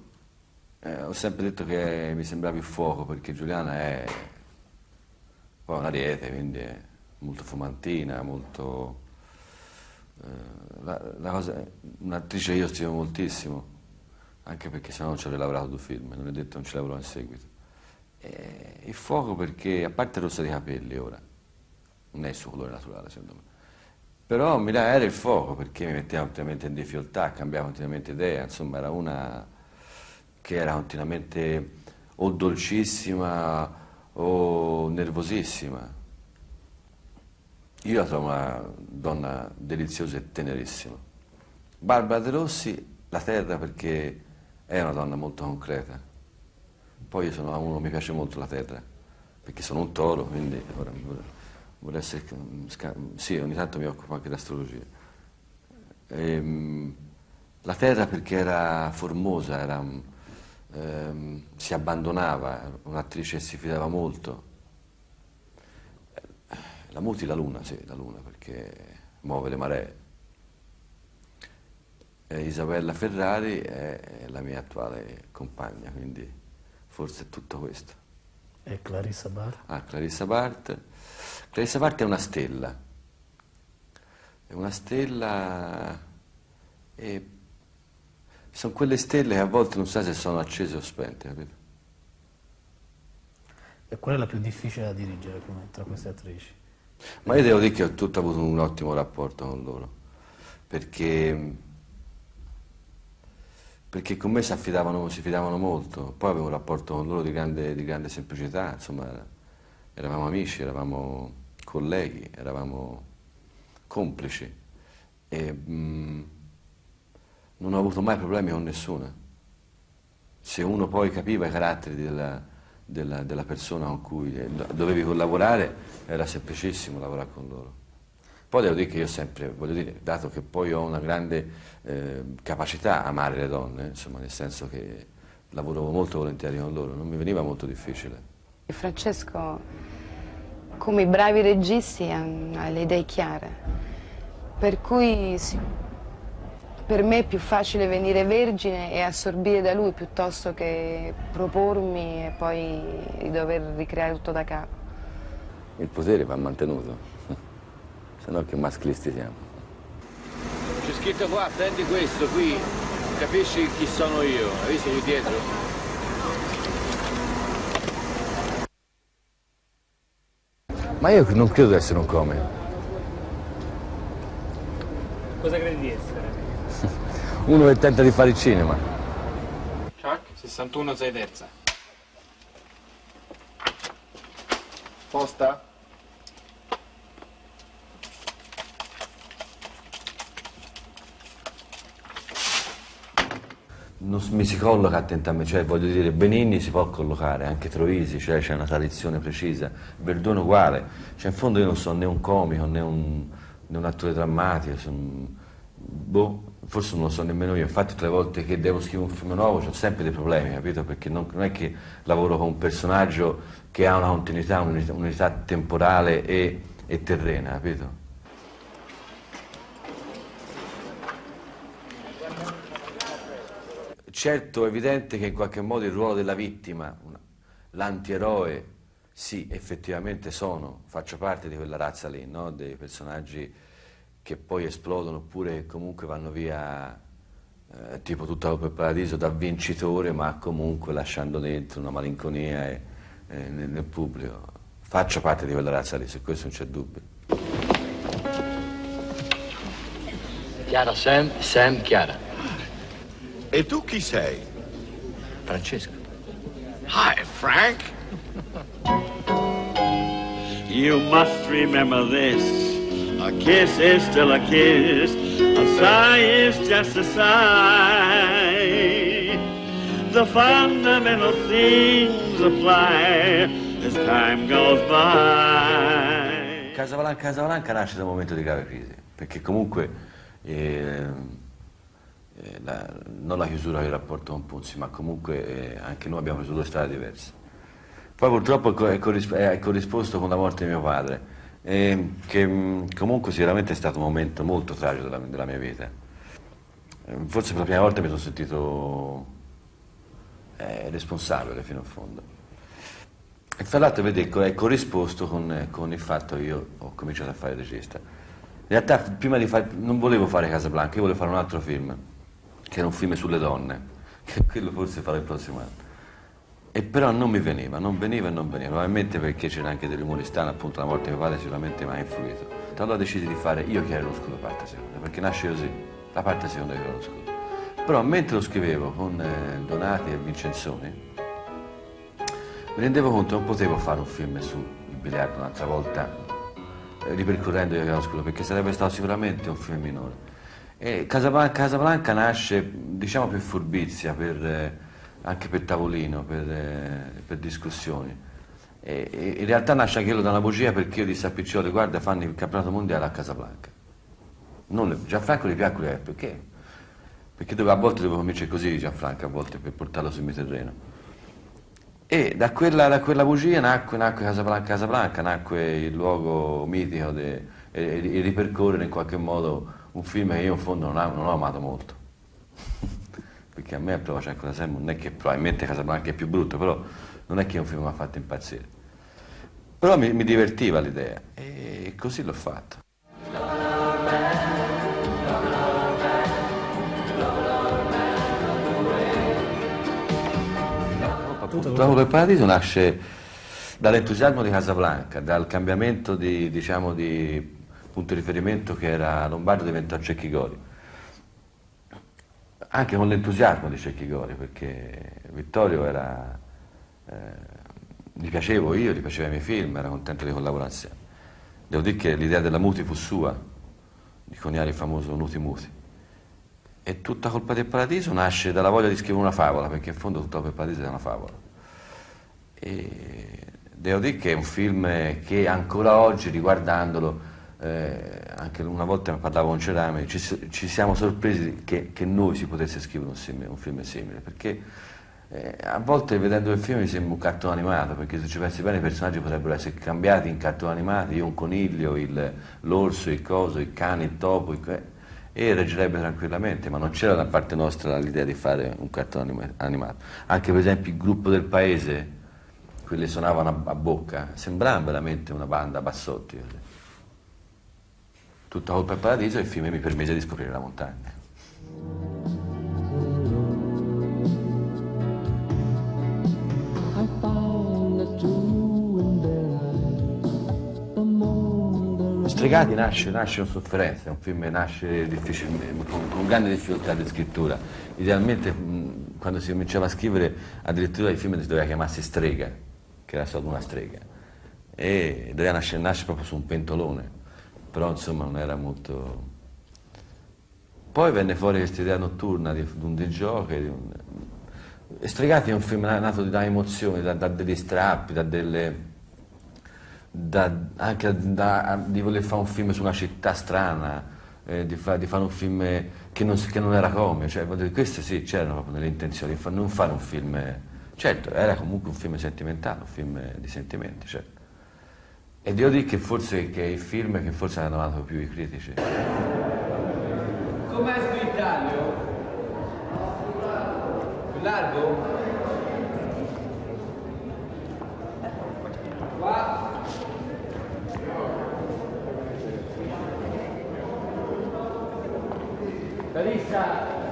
eh, ho sempre detto che mi sembrava più fuoco perché Giuliana è poi un ariete, quindi è molto fumantina, molto... eh, la, la cosa, un'attrice io stimo moltissimo, anche perché se no non ci avrei lavorato due film, non è detto non ci lavoro in seguito. E, il fuoco perché, a parte rossa di capelli ora, non è il suo colore naturale secondo me, però mi dà, era il fuoco perché mi metteva continuamente in difficoltà, cambiava continuamente idea, insomma era una che era continuamente o dolcissima o nervosissima. Io la trovo una donna deliziosa e tenerissima. Barbara De Rossi, la terra perché è una donna molto concreta. Poi io sono uno, mi piace molto la terra, perché sono un toro, quindi ora vorrei essere... Sì, ogni tanto mi occupo anche di astrologia. Ehm, la terra perché era formosa, era ehm, si abbandonava, un'attrice che si fidava molto. La Muti la Luna, sì, la Luna, perché muove le maree. E Isabella Ferrari è la mia attuale compagna, quindi forse è tutto questo. E Clarissa Bart? Ah, Clarissa Bart. Clarissa Bart è una stella. È una stella e sono quelle stelle che a volte non sai se sono accese o spente, capito? E qual è la più difficile da dirigere come, tra queste attrici? Ma io devo dire che ho tutto avuto un ottimo rapporto con loro, perché, perché con me si affidavano, si fidavano molto, poi avevo un rapporto con loro di grande, di grande semplicità, insomma eravamo amici, eravamo colleghi, eravamo complici. E, mh, non ho avuto mai problemi con nessuno. Se uno poi capiva i caratteri della, della, della persona con cui dovevi collaborare, era semplicissimo lavorare con loro. Poi devo dire che io sempre, voglio dire, dato che poi ho una grande eh, capacità a amare le donne, insomma, nel senso che lavoravo molto volentieri con loro, non mi veniva molto difficile. Francesco, come i bravi registi, ha le idee chiare, per cui per me è più facile venire vergine e assorbire da lui piuttosto che propormi e poi dover ricreare tutto da capo. Il potere va mantenuto, *laughs* se no che maschilisti siamo. C'è scritto qua, prendi questo qui, capisci chi sono io, hai visto qui dietro? Ma io non credo di essere un come. Cosa credi di essere? Uno che tenta di fare il cinema. Chuck, 61 sei terza. Posta? Non mi si colloca attentamente, cioè voglio dire Benigni si può collocare, anche Troisi, cioè c'è una tradizione precisa, Verdone uguale, cioè in fondo io non sono né un comico né un, né un attore drammatico, sono, boh, forse non lo so nemmeno io, infatti tutte le volte che devo scrivere un film nuovo ho sempre dei problemi, capito? Perché non, non, è che lavoro con un personaggio che ha una continuità, un'unità, un'unità temporale e, e terrena, capito? Certo è evidente che in qualche modo il ruolo della vittima, l'antieroe, sì, effettivamente sono, faccio parte di quella razza lì, no? dei personaggi che poi esplodono oppure comunque vanno via eh, tipo tutta l'opera paradiso da vincitore ma comunque lasciando dentro una malinconia e, eh, nel, nel, pubblico. Faccio parte di quella razza lì, su questo non c'è dubbio. Chiara, Sam, Sam, Chiara. E tu chi sei? Francesco. Hi, Frank. You must remember this. A kiss is still a kiss, a sigh is just a sigh. The fundamental things apply as time goes by. Casablanca, Casablanca nasce da un momento di grave crisi, perché comunque eh, eh, la- non la chiusura del rapporto con Punzi, ma comunque eh, anche noi abbiamo preso due strade diverse. Poi purtroppo è co- è, corris- è corrisposto con la morte di mio padre, eh, che mh, comunque sicuramente è stato un momento molto tragico della, della mia vita. Eh, Forse per la prima volta mi sono sentito eh, responsabile fino in fondo. E fra l'altro vedi, ecco, è corrisposto con, eh, con il fatto che io ho cominciato a fare regista. In realtà prima di fare, non volevo fare Casablanca, io volevo fare un altro film, che era un film sulle donne, *laughs* che quello forse farò il prossimo anno. E però non mi veniva, non veniva e non veniva, probabilmente perché c'era anche dei rumori strani, appunto la morte di mio padre sicuramente mi ha influito. Allora decisi di fare Io chiaro lo scudo parte seconda, perché nasce così, la parte seconda di lo scudo. Però mentre lo scrivevo con eh, Donati e Vincenzoni, mi rendevo conto che non potevo fare un film sul biliardo un'altra volta, eh, ripercorrendo Io chiaro lo scudo, perché sarebbe stato sicuramente un film minore. E Casablanca, Casablanca nasce, diciamo, per furbizia, per, eh, anche per tavolino, per, eh, per discussioni. E, e in realtà nasce anche quello da una bugia perché io dissi a Piccioli, guarda, fanno il campionato mondiale a Casablanca. Non le- Gianfranco gli piacque, eh, perché? Perché dove- a volte dovevo cominciare così Gianfranco, a volte per portarlo sul mio terreno. E da quella, da quella bugia nacque, nacque Casablanca, Casablanca, nacque il luogo mitico e, ripercorrere in qualche modo un film che io in fondo non, ha- non ho amato molto. *laughs* Perché a me Provacenco da sempre non è che probabilmente Casablanca è più brutto, però non è che un film mi ha fatto impazzire. Però mi, mi divertiva l'idea e così l'ho fatto. Trovo che il paradiso nasce dall'entusiasmo di Casablanca, dal cambiamento di, diciamo, di punto di riferimento che era Lombardo diventò Cecchi Gori. Anche con l'entusiasmo di Cecchi Gori, perché Vittorio era, eh, gli piacevo io, gli piaceva i miei film, era contento di collaborare insieme. Devo dire che l'idea della Muti fu sua, di coniare il famoso Nuti Muti. E tutta colpa del paradiso nasce dalla voglia di scrivere una favola, perché in fondo tutta colpa del paradiso è una favola. E devo dire che è un film che ancora oggi, riguardandolo, eh, anche una volta parlavo con Cerame, ci, ci siamo sorpresi che, che noi si potesse scrivere un, sim- un film simile, perché eh, a volte vedendo il film mi sembra un cartone animato, perché se ci pensi bene i personaggi potrebbero essere cambiati in cartoni animati, io un coniglio, l'orso, il coso, il cane, il topo, il e reggerebbe tranquillamente, ma non c'era da parte nostra l'idea di fare un cartone anima- animato. Anche per esempio il gruppo del paese, quelli suonavano a, a bocca, sembravano veramente una banda bassotti. Tutta colpa del paradiso e il film mi permise di scoprire la montagna. Stregati nasce, nasce con sofferenza, è un film che nasce con, con grande difficoltà di scrittura. Idealmente mh, quando si cominciava a scrivere addirittura il film si doveva chiamarsi Strega, che era solo una strega. E doveva nascere, nasce proprio su un pentolone, però insomma non era molto... Poi venne fuori questa idea notturna di, di un gioco. Di un... Stregati è un film nato da emozioni, da, da degli strappi, da delle da- anche da- di voler fare un film su una città strana, eh, di, fa- di fare un film che non, che non era comico, cioè, queste sì c'erano proprio nelle intenzioni, non fare un film, certo era comunque un film sentimentale, un film di sentimenti, certo. E devo dire che forse che è il film che forse hanno amato più i critici. Com'è Squintaglio? Più largo? Qua? Carissa,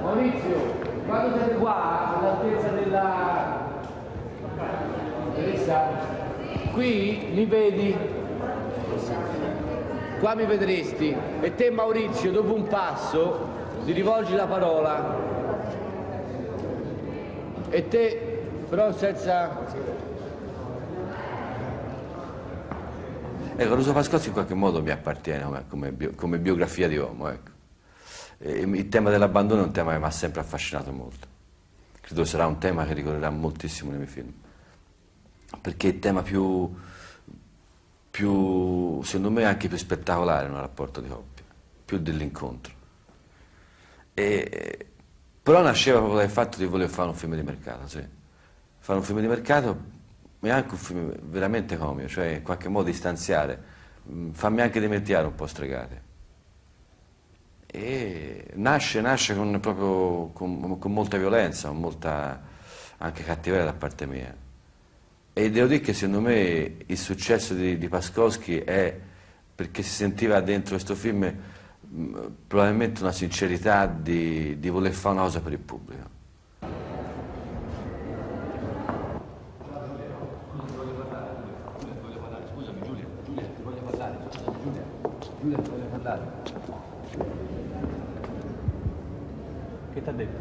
Maurizio, quando siete qua, all'altezza della... Carissa, qui mi vedi? Qua mi vedresti e te Maurizio dopo un passo ti rivolgi la parola e te però senza... Ecco, Rosa Pascozzi in qualche modo mi appartiene come, bio- come biografia di uomo, ecco. Il tema dell'abbandono è un tema che mi ha sempre affascinato molto. Credo sarà un tema che ricorrerà moltissimo nei miei film. perché è il tema più, più, secondo me, anche più spettacolare un rapporto di coppia, più dell'incontro. E, però nasceva proprio dal fatto di voler fare un film di mercato, sì. Fare un film di mercato è anche un film veramente comico, cioè in qualche modo distanziare, mm, fammi anche dimenticare un po' stregate. E nasce, nasce con, proprio, con, con molta violenza, con molta anche cattiveria da parte mia. E devo dire che secondo me il successo di, di Pascoschi è perché si sentiva dentro questo film mh, probabilmente una sincerità di, di voler fare una cosa per il pubblico. Giulia ti voglio parlare. Che ti ha detto?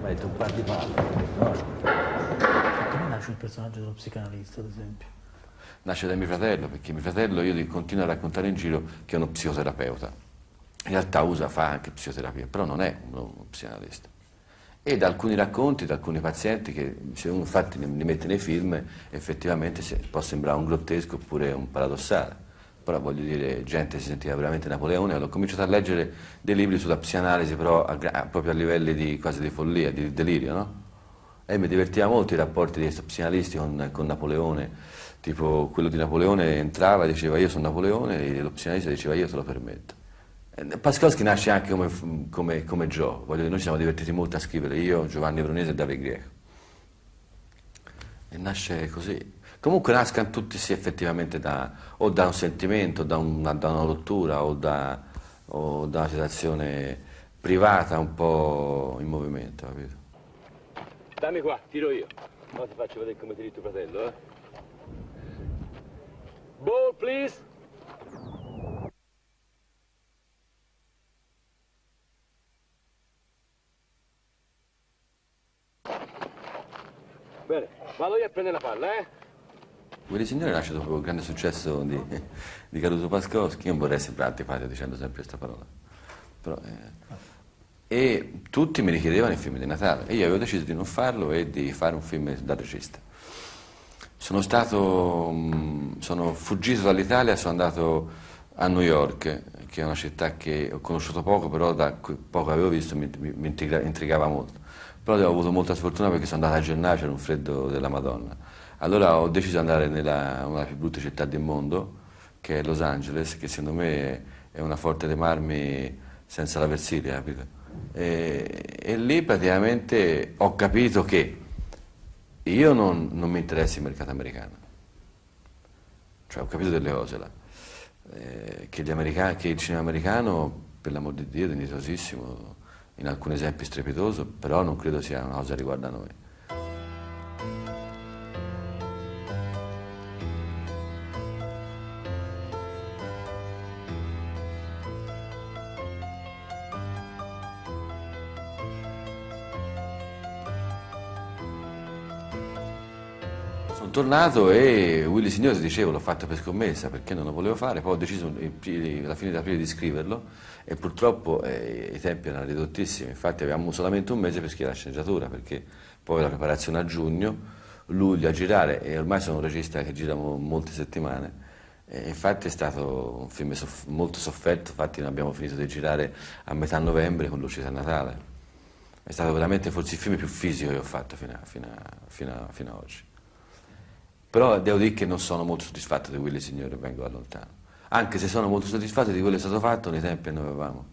Mi ha detto un par di palle. No. Nasce il personaggio dello psicanalista, ad esempio? Nasce da mio fratello, perché mio fratello io continuo a raccontare in giro che è uno psicoterapeuta. In realtà usa, fa anche psicoterapia, però non è uno, psicanalista. E da alcuni racconti, da alcuni pazienti che se uno infatti li mette nei film effettivamente può sembrare un grottesco oppure un paradossale però voglio dire, gente si sentiva veramente Napoleone, ho cominciato a leggere dei libri sulla psianalisi, però a, a, proprio a livelli di, quasi di follia, di delirio, no? E mi divertiva molto i rapporti di questi psianalisti con, con, Napoleone, tipo quello di Napoleone entrava e diceva io sono Napoleone e lo psianalista diceva io te lo permetto. E Pascalski nasce anche come, come, come Joe, voglio dire, noi ci siamo divertiti molto a scrivere, io, Giovanni Veronese e Davide Greco. E nasce così. Comunque nascano tutti sì effettivamente da, o da un sentimento, da una, da una rottura o da, o da, una situazione privata un po' in movimento, capito? Dammi qua, tiro io. Ora ti faccio vedere come tiri tuo fratello, eh. Ball, please. Bene, vado io a prendere la palla, eh? Willy Signore nasce dopo il grande successo di, di Caruso Pascoschi, io non vorrei sembrare antipatico dicendo sempre questa parola, Però, eh, e tutti mi richiedevano i film di Natale e io avevo deciso di non farlo e di fare un film da regista. Sono stato, mh, sono fuggito dall'Italia, sono andato a New York, che è una città che ho conosciuto poco, però da poco avevo visto mi, mi, mi intrigava molto. Però ho avuto molta sfortuna perché sono andato a gennaio, c'era un freddo della Madonna allora ho deciso di andare nella una delle più brutte città del mondo, che è Los Angeles, che secondo me è una forte dei marmi senza la Versilia, capito? E, e, lì praticamente ho capito che io non, non, mi interessa il mercato americano. Cioè ho capito delle cose là. Eh, che, che, il cinema americano, per l'amor di Dio, è dignitosissimo, in alcuni esempi strepitoso, però non credo sia una cosa riguarda noi. Sono tornato e Willy Signore dicevo l'ho fatto per scommessa perché non lo volevo fare, poi ho deciso alla fine di aprile di scriverlo e purtroppo eh, i tempi erano ridottissimi, infatti avevamo solamente un mese per scrivere la sceneggiatura perché poi la preparazione a giugno, luglio a girare e ormai sono un regista che gira molte settimane e infatti è stato un film soff molto sofferto, infatti non abbiamo finito di girare a metà novembre con l'uscita a Natale. È stato veramente forse il film più fisico che ho fatto fino a, fino a, fino a, fino a oggi. Però devo dire che non sono molto soddisfatto di Willy Signore, vengo da lontano. Anche se sono molto soddisfatto di quello che è stato fatto nei tempi che noi avevamo.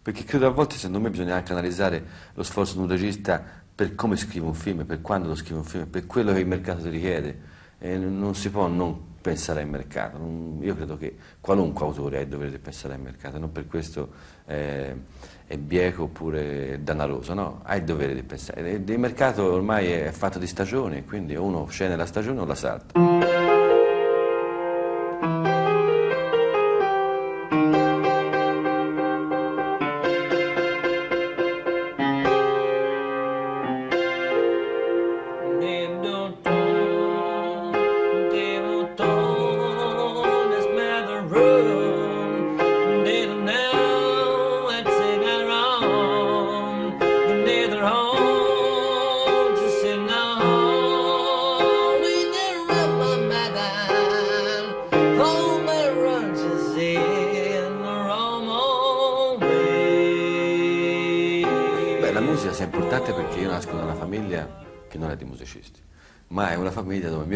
Perché credo a volte, secondo me, bisogna anche analizzare lo sforzo di un regista per come scrive un film, per quando lo scrive un film, per quello che il mercato ti richiede. E non si può non pensare al mercato. Io credo che qualunque autore ha il dovere di pensare al mercato, non per questo eh, è bieco oppure dannaroso, no, ha il dovere di pensare. Il mercato ormai è fatto di stagioni, quindi uno scende la stagione o la salta.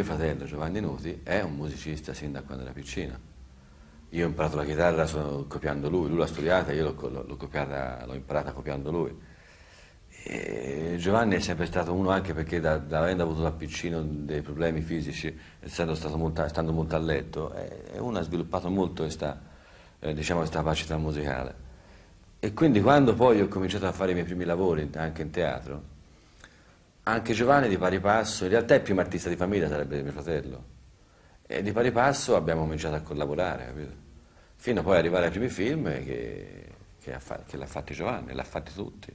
Mio fratello Giovanni Nuti è un musicista sin da quando era piccino. Io ho imparato la chitarra copiando lui, lui l'ha studiata, io l'ho, imparata copiando lui. E Giovanni è sempre stato uno anche perché da, da avendo avuto da piccino dei problemi fisici, essendo stato molto, stando molto a letto, è uno ha sviluppato molto questa, eh, diciamo, questa capacità musicale. E quindi quando poi ho cominciato a fare i miei primi lavori anche in teatro, anche Giovanni di pari passo, in realtà il primo artista di famiglia sarebbe mio fratello, e di pari passo abbiamo cominciato a collaborare, capito? Fino a poi arrivare ai primi film che, che, che l'ha fatti Giovanni, l'ha fatti tutti.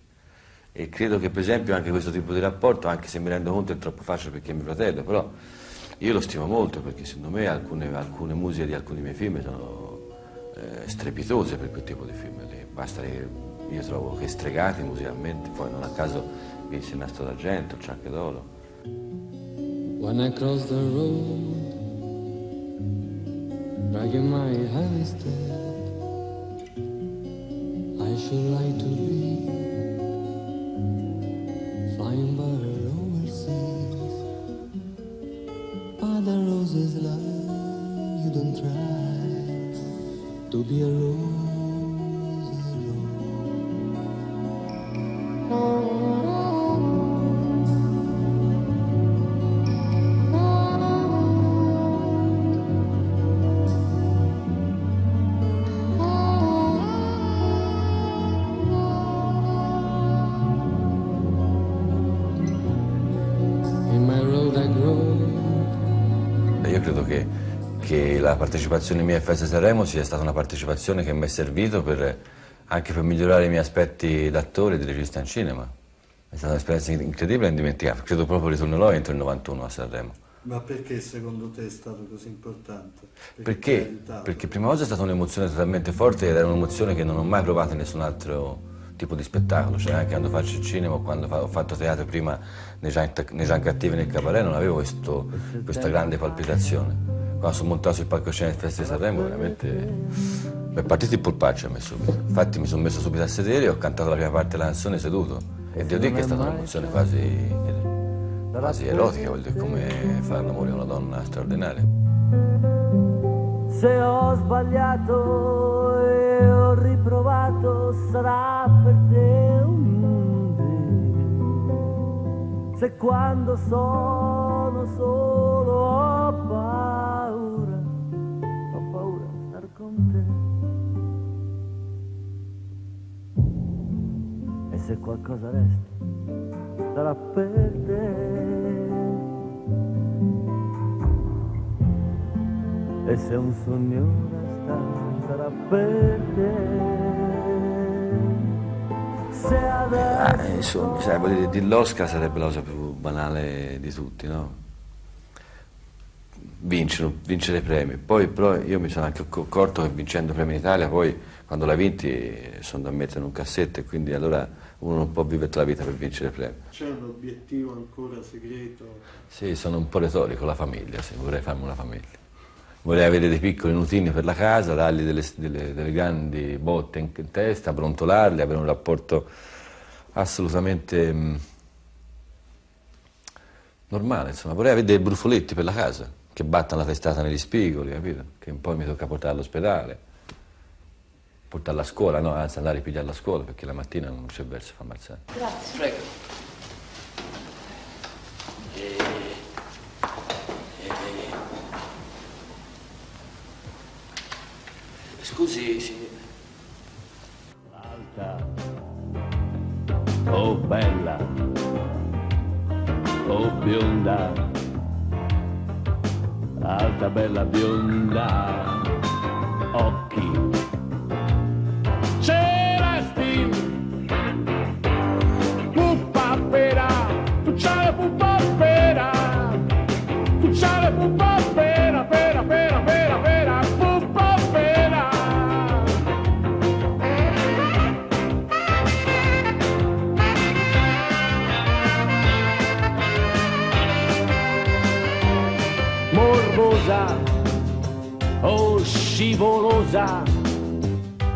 E credo che per esempio anche questo tipo di rapporto, anche se mi rendo conto è troppo facile perché è mio fratello, però io lo stimo molto perché secondo me alcune, alcune musiche di alcuni miei film sono eh, strepitose per quel tipo di film. Basta che io trovo che stregati musicalmente, poi non a caso vinse il nastro d'argento, il Ciacche d'Oro. When I cross the road, dragging my hamster, I should like to be flying bird overseas. The roses lie, you don't try to be a partecipazione mia a Festa Sanremo sia stata una partecipazione che mi è servito per, anche per migliorare i miei aspetti d'attore e di regista in cinema. È stata un'esperienza incredibile e indimenticabile. Credo proprio ritornerò entro il 91 a Sanremo. Ma perché secondo te è stato così importante? Perché? Perché prima cosa è stata un'emozione totalmente forte ed era un'emozione che non ho mai provato in nessun altro tipo di spettacolo, cioè anche quando faccio il cinema o quando ho fatto teatro prima nei Gian, nei Gian Cattivi e nel Cabaret non avevo questo- questa grande palpitazione. Quando sono montato sul palcoscenico del Festival di Sanremo veramente mi è partito il polpaccio a me subito. Infatti mi sono messo subito a sedere e ho cantato la prima parte della canzone seduto e devo dire che è stata un'emozione quasi, quasi erotica, vuol dire come fare l'amore con una donna straordinaria. Se ho sbagliato e ho riprovato sarà per te un Se quando sono solo ho se qualcosa resta, sarà per te. E se un sogno resta, sarà per te. Se adesso Ah, insomma, sai, voglio dire, l'Oscar sarebbe la cosa più banale di tutti, no? Vincere, vincere premi. Poi però io mi sono anche accorto che vincendo premi in Italia, poi quando l'hai vinti sono da mettere in un cassetto e quindi allora uno non può vivere tutta la vita per vincere premi. C'è un obiettivo ancora segreto? Sì, sono un po' retorico, la famiglia, sì, vorrei farmi una famiglia. Vorrei avere dei piccoli nutini per la casa, dargli delle, delle- delle grandi botte in, in testa, brontolarli, avere un rapporto assolutamente mm, normale, insomma. Vorrei avere dei brufoletti per la casa, che battano la testata negli spigoli, capito? Che poi mi tocca portare all'ospedale, portarla a scuola, no, anzi andare a ripigliarla a scuola, perché la mattina non c'è verso, fa ammazzare. Grazie. Prego. E... e- Scusi, signor... alta, oh bella, oh bionda, alta, bella, bionda, occhi la puppa pera, pera, pera, pera, pera, puppa pera. morbosa, oh scivolosa,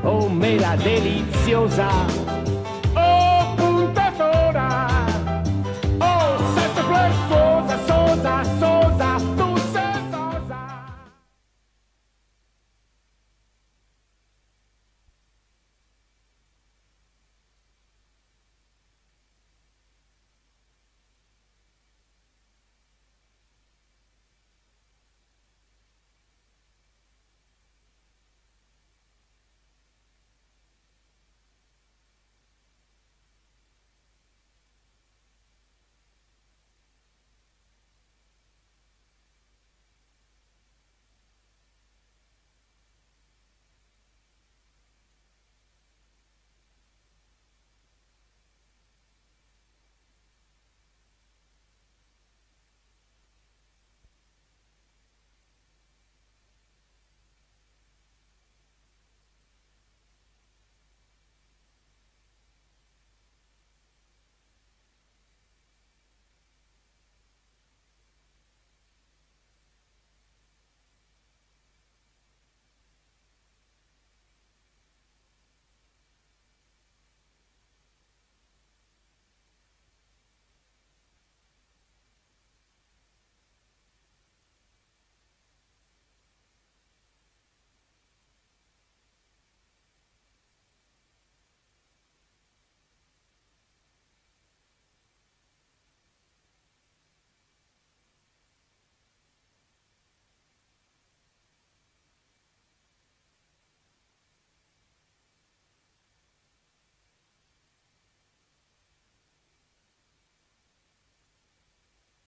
oh mela deliziosa,